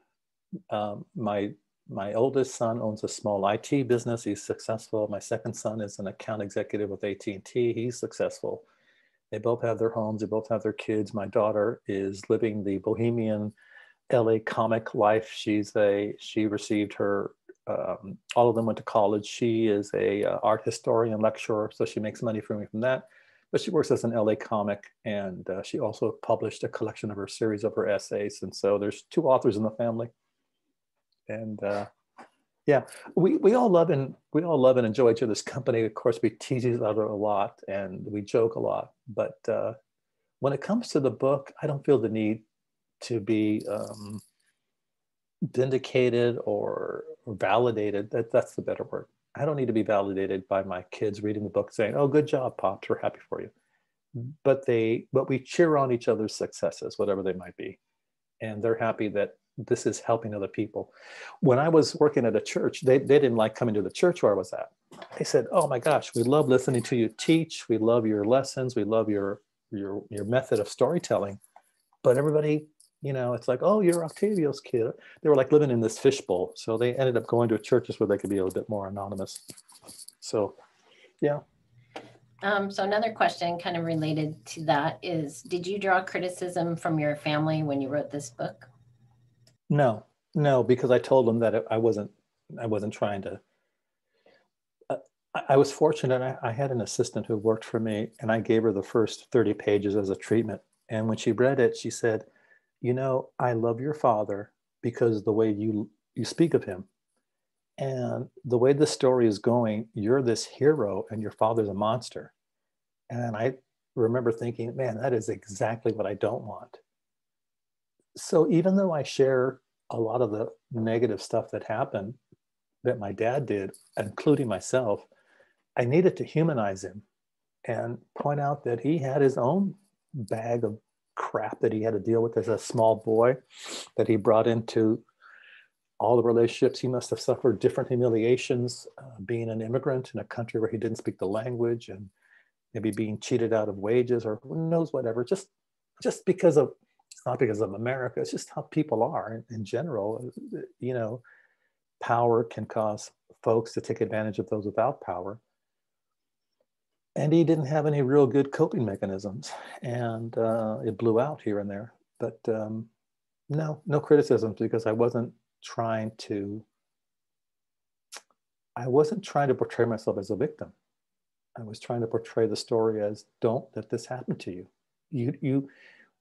Um, my my oldest son owns a small IT business. He's successful. My second son is an account executive with AT&T. He's successful. They both have their homes. They both have their kids. My daughter is living the bohemian LA comic life. She's a she received her um, all of them went to college. She is a uh, art historian lecturer, so she makes money for me from that. But she works as an LA comic, and uh, she also published a collection of her series of her essays. And so there's two authors in the family, and uh, yeah, we we all love and we all love and enjoy each other's company. Of course, we tease each other a lot and we joke a lot. But uh, when it comes to the book, I don't feel the need to be um, vindicated or validated. That, that's the better word. I don't need to be validated by my kids reading the book saying, "Oh, good job, pops. We're happy for you." But they, but we cheer on each other's successes, whatever they might be, and they're happy that this is helping other people. When I was working at a church, they, they didn't like coming to the church where I was at. They said, "Oh my gosh, we love listening to you teach. We love your lessons. We love your your your method of storytelling." But everybody you know, it's like, oh, you're Octavio's kid. They were like living in this fishbowl. So they ended up going to churches where they could be a little bit more anonymous. So, yeah. Um, so another question kind of related to that is, did you draw criticism from your family when you wrote this book? No, no, because I told them that I wasn't, I wasn't trying to, uh, I was fortunate. I, I had an assistant who worked for me and I gave her the first 30 pages as a treatment. And when she read it, she said, you know, I love your father because the way you you speak of him and the way the story is going, you're this hero and your father's a monster. And I remember thinking, man, that is exactly what I don't want. So even though I share a lot of the negative stuff that happened that my dad did, including myself, I needed to humanize him and point out that he had his own bag of crap that he had to deal with as a small boy that he brought into all the relationships. He must have suffered different humiliations uh, being an immigrant in a country where he didn't speak the language and maybe being cheated out of wages or who knows whatever. Just just because of not because of America. It's just how people are in, in general. You know, power can cause folks to take advantage of those without power and he didn't have any real good coping mechanisms and uh, it blew out here and there. But um, no no criticisms because i wasn't trying to i wasn't trying to portray myself as a victim. I was trying to portray the story as don't let this happen to you. You you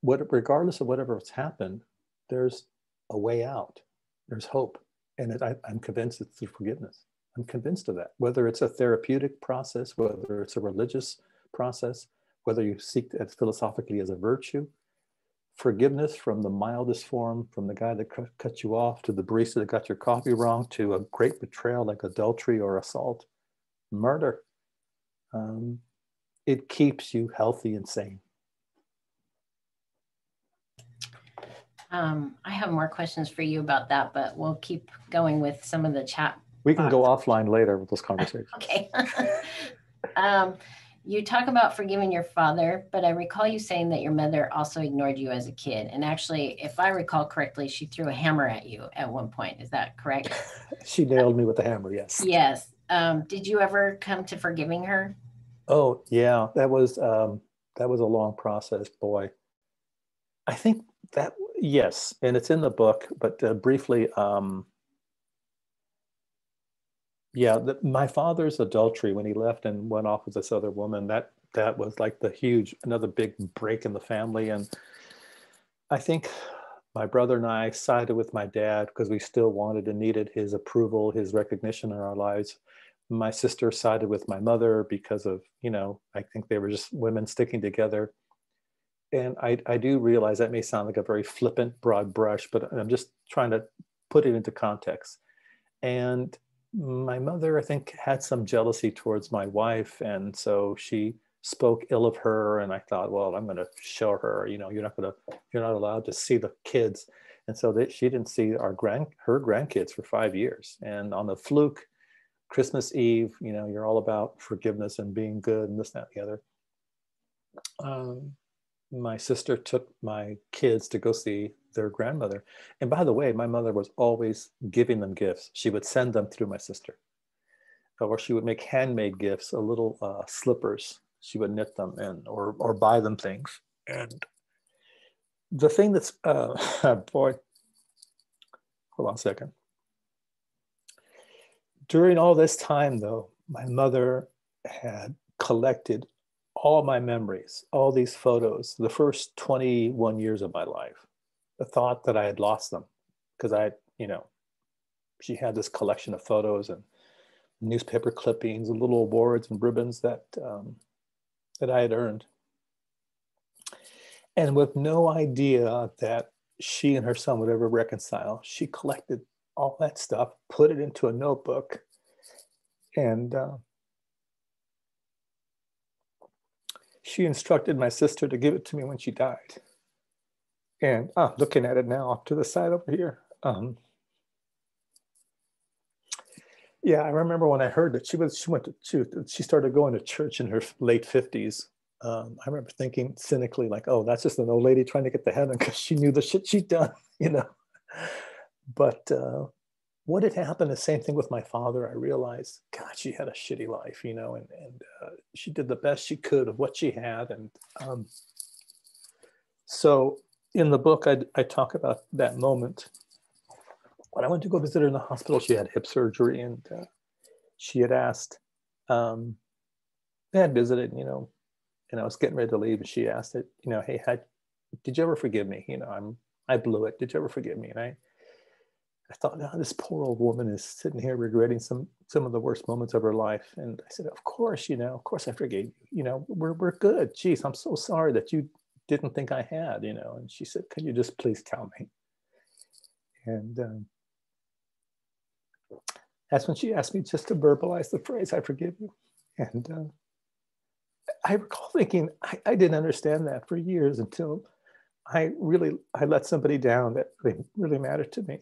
what regardless of whatever has happened there's a way out. There's hope. And it, I, i'm convinced it's through forgiveness I'm convinced of that. Whether it's a therapeutic process, whether it's a religious process, whether you seek it philosophically as a virtue, forgiveness from the mildest form, from the guy that cut you off to the barista that got your coffee wrong to a great betrayal like adultery or assault, murder. Um, it keeps you healthy and sane. Um, I have more questions for you about that, but we'll keep going with some of the chat we can go offline later with those conversations. okay. um, you talk about forgiving your father, but I recall you saying that your mother also ignored you as a kid. And actually, if I recall correctly, she threw a hammer at you at one point. Is that correct? she nailed me with a hammer, yes. Yes. Um, did you ever come to forgiving her? Oh, yeah. That was um, that was a long process, boy. I think that yes, and it's in the book, but uh, briefly, um, yeah the, my father's adultery when he left and went off with this other woman that that was like the huge another big break in the family. And i think my brother and i sided with my dad because we still wanted and needed his approval his recognition in our lives. My sister sided with my mother because of you know i think they were just women sticking together. And I, I do realize that may sound like a very flippant broad brush but i'm just trying to put it into context. And my mother, I think, had some jealousy towards my wife, and so she spoke ill of her. And I thought, well, I'm going to show her. You know, you're not going to, you're not allowed to see the kids. And so that she didn't see our grand, her grandkids for five years. And on the fluke, Christmas Eve, you know, you're all about forgiveness and being good and this, that, and the other. um, my sister took my kids to go see their grandmother. And by the way, my mother was always giving them gifts. She would send them through my sister. Or she would make handmade gifts, a little uh, slippers. She would knit them in, or or buy them things. And the thing that's uh, boy, hold on a second. During all this time, though, my mother had collected all my memories, all these photos, the first 21 years of my life. The thought that I had lost them because I, you know, she had this collection of photos and newspaper clippings and little awards and ribbons that um, that I had earned. And with no idea that she and her son would ever reconcile, she collected all that stuff, put it into a notebook, and uh, she instructed my sister to give it to me when she died. And uh, looking at it now off to the side over here. Um, yeah, I remember when I heard that she was she went to she, she started going to church in her late fifties. Um, I remember thinking cynically, like, "Oh, that's just an old lady trying to get to heaven because she knew the shit she'd done," you know. But uh, what had happened, the same thing with my father. I realized, God, she had a shitty life, you know, and, and uh, she did the best she could of what she had. And um, so in the book, I, I talk about that moment. When I went to go visit her in the hospital, she had hip surgery and uh, she had asked, um, they had visited, you know, and I was getting ready to leave and she asked it, you know, hey, had, did you ever forgive me? You know, I'm, I blew it. Did you ever forgive me? And I, I thought, oh, this poor old woman is sitting here regretting some some of the worst moments of her life. And I said, of course, you know, of course I forgave you. You know, we're we're good. Geez, I'm so sorry that you didn't think I had. You know. And she said, can you just please tell me? And um, that's when she asked me just to verbalize the phrase, "I forgive you." And uh, I recall thinking I, I didn't understand that for years until I really I let somebody down that really, really mattered to me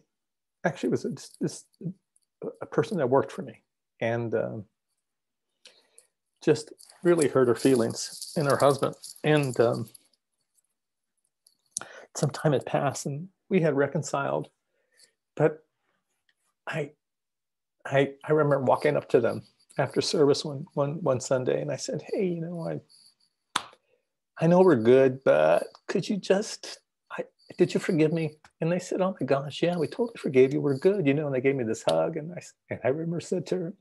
actually it was a, this a person that worked for me and um, just really hurt her feelings and her husband and um, some time had passed and we had reconciled but i i i remember walking up to them after service one one one sunday and i said hey you know i i know we're good but could you just I, did you forgive me and they said, "Oh my gosh, yeah, we totally forgave you. We're good," you know. And they gave me this hug, and I and I remember said to her,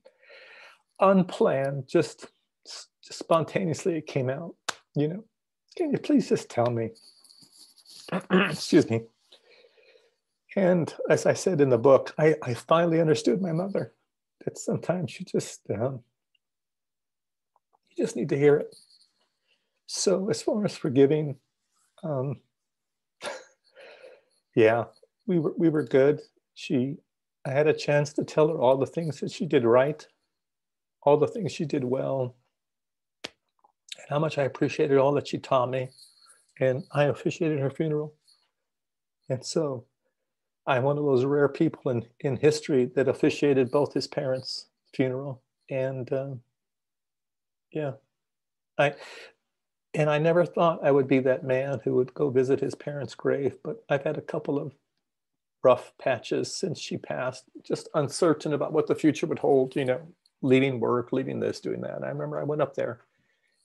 unplanned, just just spontaneously, it came out. You know, can you please just tell me? Excuse me. And as I said in the book, I, I finally understood my mother. That sometimes you just um, you just need to hear it. So as far as forgiving, um, yeah, we were we were good. She, I had a chance to tell her all the things that she did right, all the things she did well, and how much I appreciated all that she taught me. And I officiated her funeral. And so I'm one of those rare people in, in history that officiated both his parents' funeral. And um, yeah, I and I never thought I would be that man who would go visit his parents' grave, but I've had a couple of rough patches since she passed, just uncertain about what the future would hold, you know, leaving work, leaving this, doing that. I remember I went up there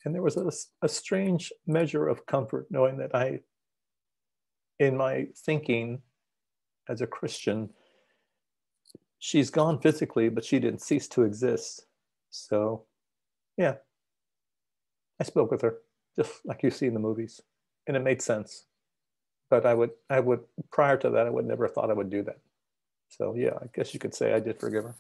and there was a, a strange measure of comfort knowing that I, in my thinking as a Christian, she's gone physically, but she didn't cease to exist. So, yeah, I spoke with her just like you see in the movies. And it made sense. But I would, I would, prior to that, I would never have thought I would do that. So yeah, I guess you could say I did forgive her.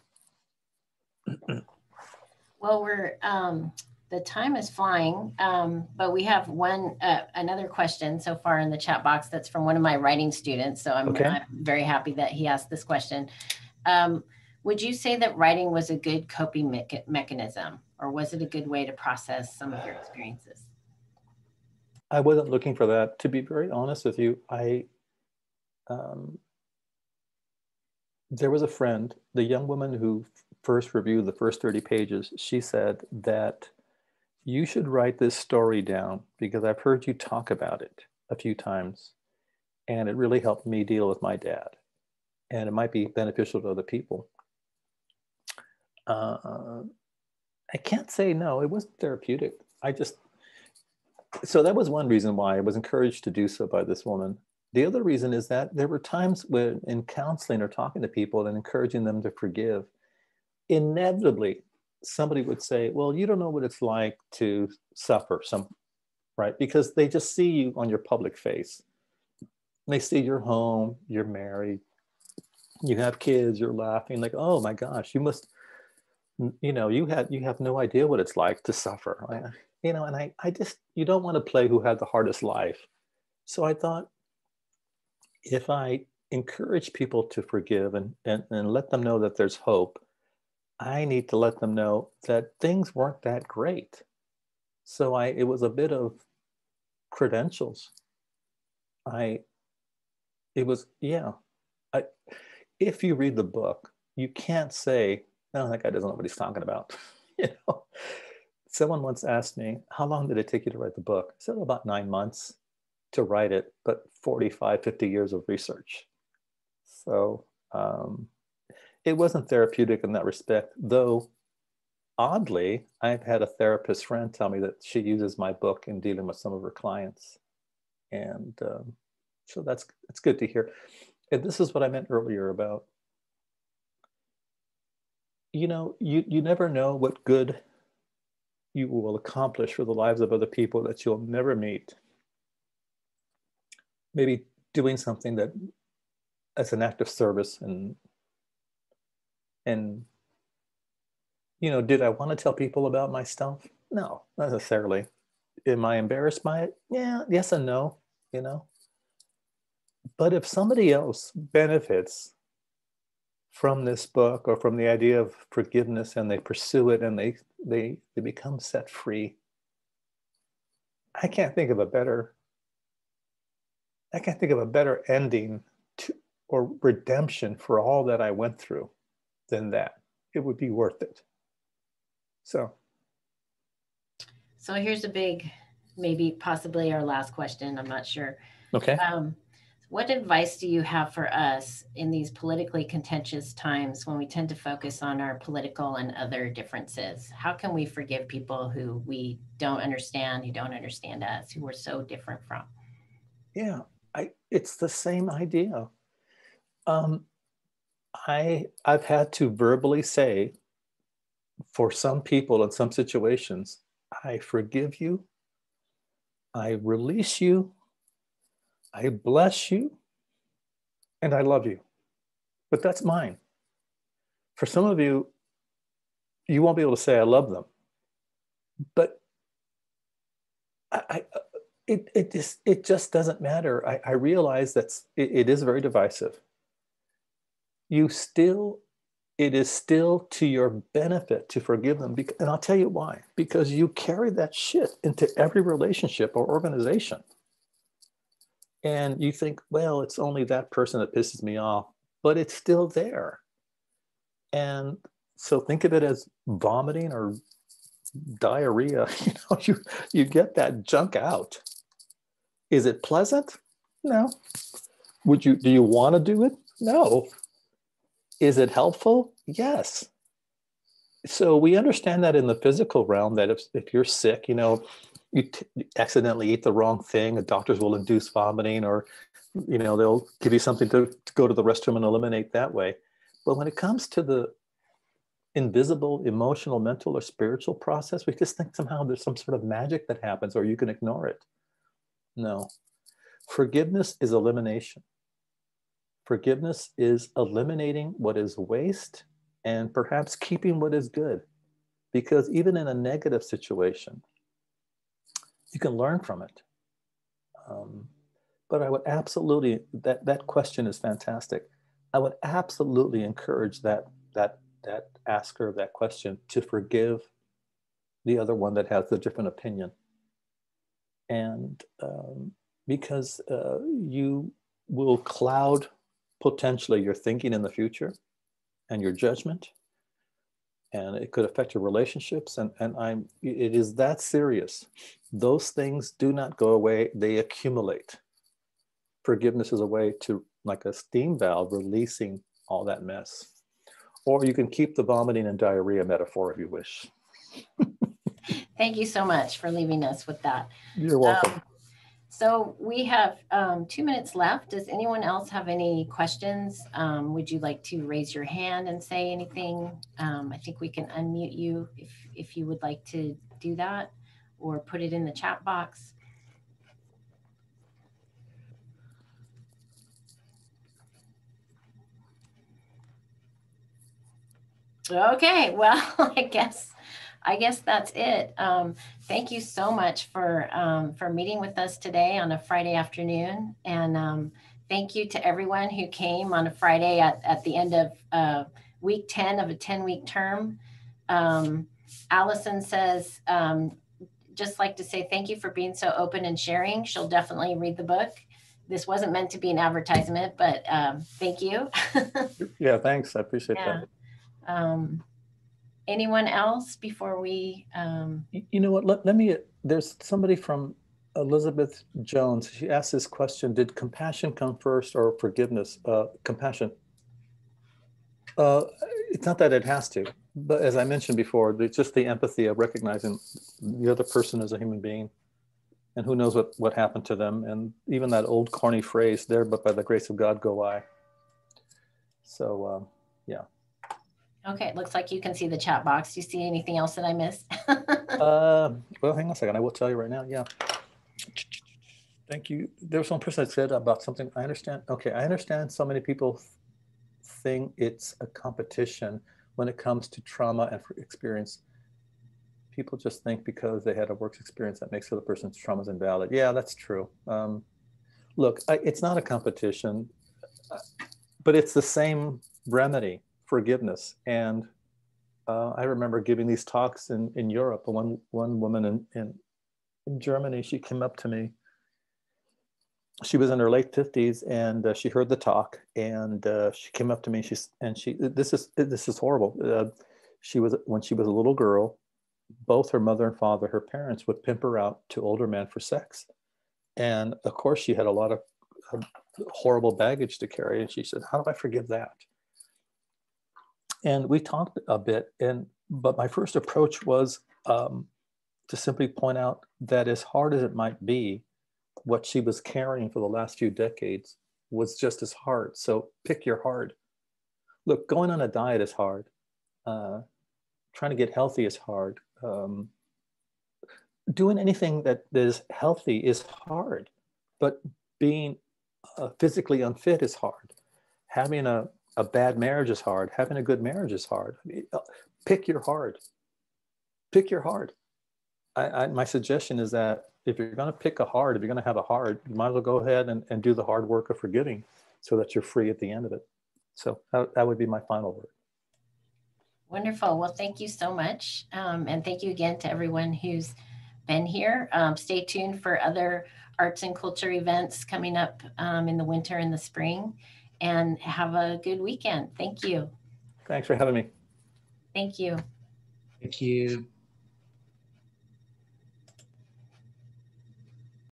well, we're, um, the time is flying, um, but we have one, uh, another question so far in the chat box that's from one of my writing students. So I'm, okay. I'm very happy that he asked this question. Um, would you say that writing was a good coping me mechanism or was it a good way to process some of your experiences? I wasn't looking for that. To be very honest with you, I um, there was a friend, the young woman who first reviewed the first 30 pages, she said that you should write this story down because I've heard you talk about it a few times and it really helped me deal with my dad and it might be beneficial to other people. Uh, i can't say no it wasn't therapeutic. I just so that was one reason why i was encouraged to do so by this woman. The other reason is that there were times when in counseling or talking to people and encouraging them to forgive inevitably somebody would say well you don't know what it's like to suffer some right because they just see you on your public face they see you're home, you're married, you have kids, you're laughing, like, oh my gosh, you must, you know, you have you have no idea what it's like to suffer. I, you know, and I, I just you don't want to play who had the hardest life. So I thought if I encourage people to forgive and, and, and let them know that there's hope, I need to let them know that things weren't that great. So I it was a bit of credentials. I it was yeah. I, if you read the book you can't say no that guy doesn't know what he's talking about. You know? Someone once asked me how long did it take you to write the book? I said about nine months to write it but 45 50 years of research. So um, it wasn't therapeutic in that respect though oddly i've had a therapist friend tell me that she uses my book in dealing with some of her clients and um, so that's that's good to hear. And this is what I meant earlier about you know, you you never know what good you will accomplish for the lives of other people that you'll never meet. Maybe doing something that as an act of service and and you know, did I want to tell people about my stuff? No, not necessarily. Am I embarrassed by it? Yeah, yes and no, you know. But if somebody else benefits from this book or from the idea of forgiveness and they pursue it and they they they become set free, I can't think of a better I can't think of a better ending to or redemption for all that I went through than that. It would be worth it. So so here's a big maybe possibly our last question. I'm not sure. Okay. Um, what advice do you have for us in these politically contentious times when we tend to focus on our political and other differences? How can we forgive people who we don't understand, who don't understand us, who we're so different from? Yeah, I, it's the same idea. Um, I I've had to verbally say for some people in some situations, I forgive you, I release you, I bless you and I love you. But that's mine. For some of you, you won't be able to say I love them. But I, I it, it just it just doesn't matter. I, I realize that it, it is very divisive. You still, it is still to your benefit to forgive them. And I'll tell you why. Because you carry that shit into every relationship or organization and you think, well, it's only that person that pisses me off, but it's still there. And so think of it as vomiting or diarrhea. You know, you you get that junk out. Is it pleasant? No. Would you do you want to do it? No. Is it helpful? Yes. So we understand that in the physical realm that if, if you're sick, you know, you t- accidentally eat the wrong thing, the doctors will induce vomiting, or you know they'll give you something to, to go to the restroom and eliminate that way. But when it comes to the invisible emotional, mental, or spiritual process, we just think somehow there's some sort of magic that happens, or you can ignore it. No, forgiveness is elimination. Forgiveness is eliminating what is waste and perhaps keeping what is good. Because even in a negative situation, you can learn from it. Um, but I would absolutely that that question is fantastic. I would absolutely encourage that that that asker of that question to forgive the other one that has a different opinion, and um, because uh, you will cloud potentially your thinking in the future and your judgment, and it could affect your relationships. And and i'm it is that serious. Those things do not go away. They accumulate. Forgiveness is a way to like a steam valve releasing all that mess. Or you can keep the vomiting and diarrhea metaphor if you wish. Thank you so much for leaving us with that. You're welcome. Um, so we have um, two minutes left. Does anyone else have any questions? Um, would you like to raise your hand and say anything? Um, I think we can unmute you if, if you would like to do that or put it in the chat box. Okay, well, I guess I guess that's it. Um, thank you so much for um, for meeting with us today on a Friday afternoon, and um, thank you to everyone who came on a Friday at, at the end of uh, week ten of a ten week term. Um, Allison says, um, just like to say thank you for being so open and sharing. She'll definitely read the book. This wasn't meant to be an advertisement, but um, thank you. yeah, thanks. I appreciate yeah. that anyone else before we? Um... You know what? Let, let me. There's somebody from Elizabeth Jones. She asked this question: Did compassion come first or forgiveness? Uh, compassion. Uh, it's not that it has to, but as I mentioned before, it's just the empathy of recognizing the other person as a human being, and who knows what what happened to them, and even that old corny phrase, "There, but by the grace of God go I." So, um, yeah. Okay, it looks like you can see the chat box. Do you see anything else that I missed? uh, well, hang on a second. I will tell you right now. Yeah. Thank you. There was one person that said about something. I understand. Okay, I understand so many people think it's a competition when it comes to trauma and experience. People just think because they had a work experience that makes the other person's trauma is invalid. Yeah, that's true. Um, look, I, it's not a competition, uh, but it's the same remedy forgiveness. And uh, I remember giving these talks in, in Europe. One, one woman in, in, in Germany, she came up to me. She was in her late 50s and uh, she heard the talk and uh, she came up to me she's, and she, this is, this is horrible. Uh, she was, when she was a little girl, both her mother and father, her parents would pimp her out to older men for sex. And of course she had a lot of horrible baggage to carry. And she said, how do I forgive that? And we talked a bit, and but my first approach was um, to simply point out that as hard as it might be, what she was carrying for the last few decades was just as hard. So pick your hard. Look, going on a diet is hard. Uh, trying to get healthy is hard. Um, doing anything that is healthy is hard, but being uh, physically unfit is hard. Having a a bad marriage is hard. Having a good marriage is hard. I mean, uh, pick your hard. Pick your hard. I, I, my suggestion is that if you're going to pick a hard, if you're going to have a hard, you might as well go ahead and, and do the hard work of forgiving so that you're free at the end of it. So that, that would be my final word. Wonderful. Well, thank you so much. Um, and thank you again to everyone who's been here. Um, stay tuned for other arts and culture events coming up um, in the winter and the spring and have a good weekend. Thank you. Thanks for having me. Thank you. Thank you.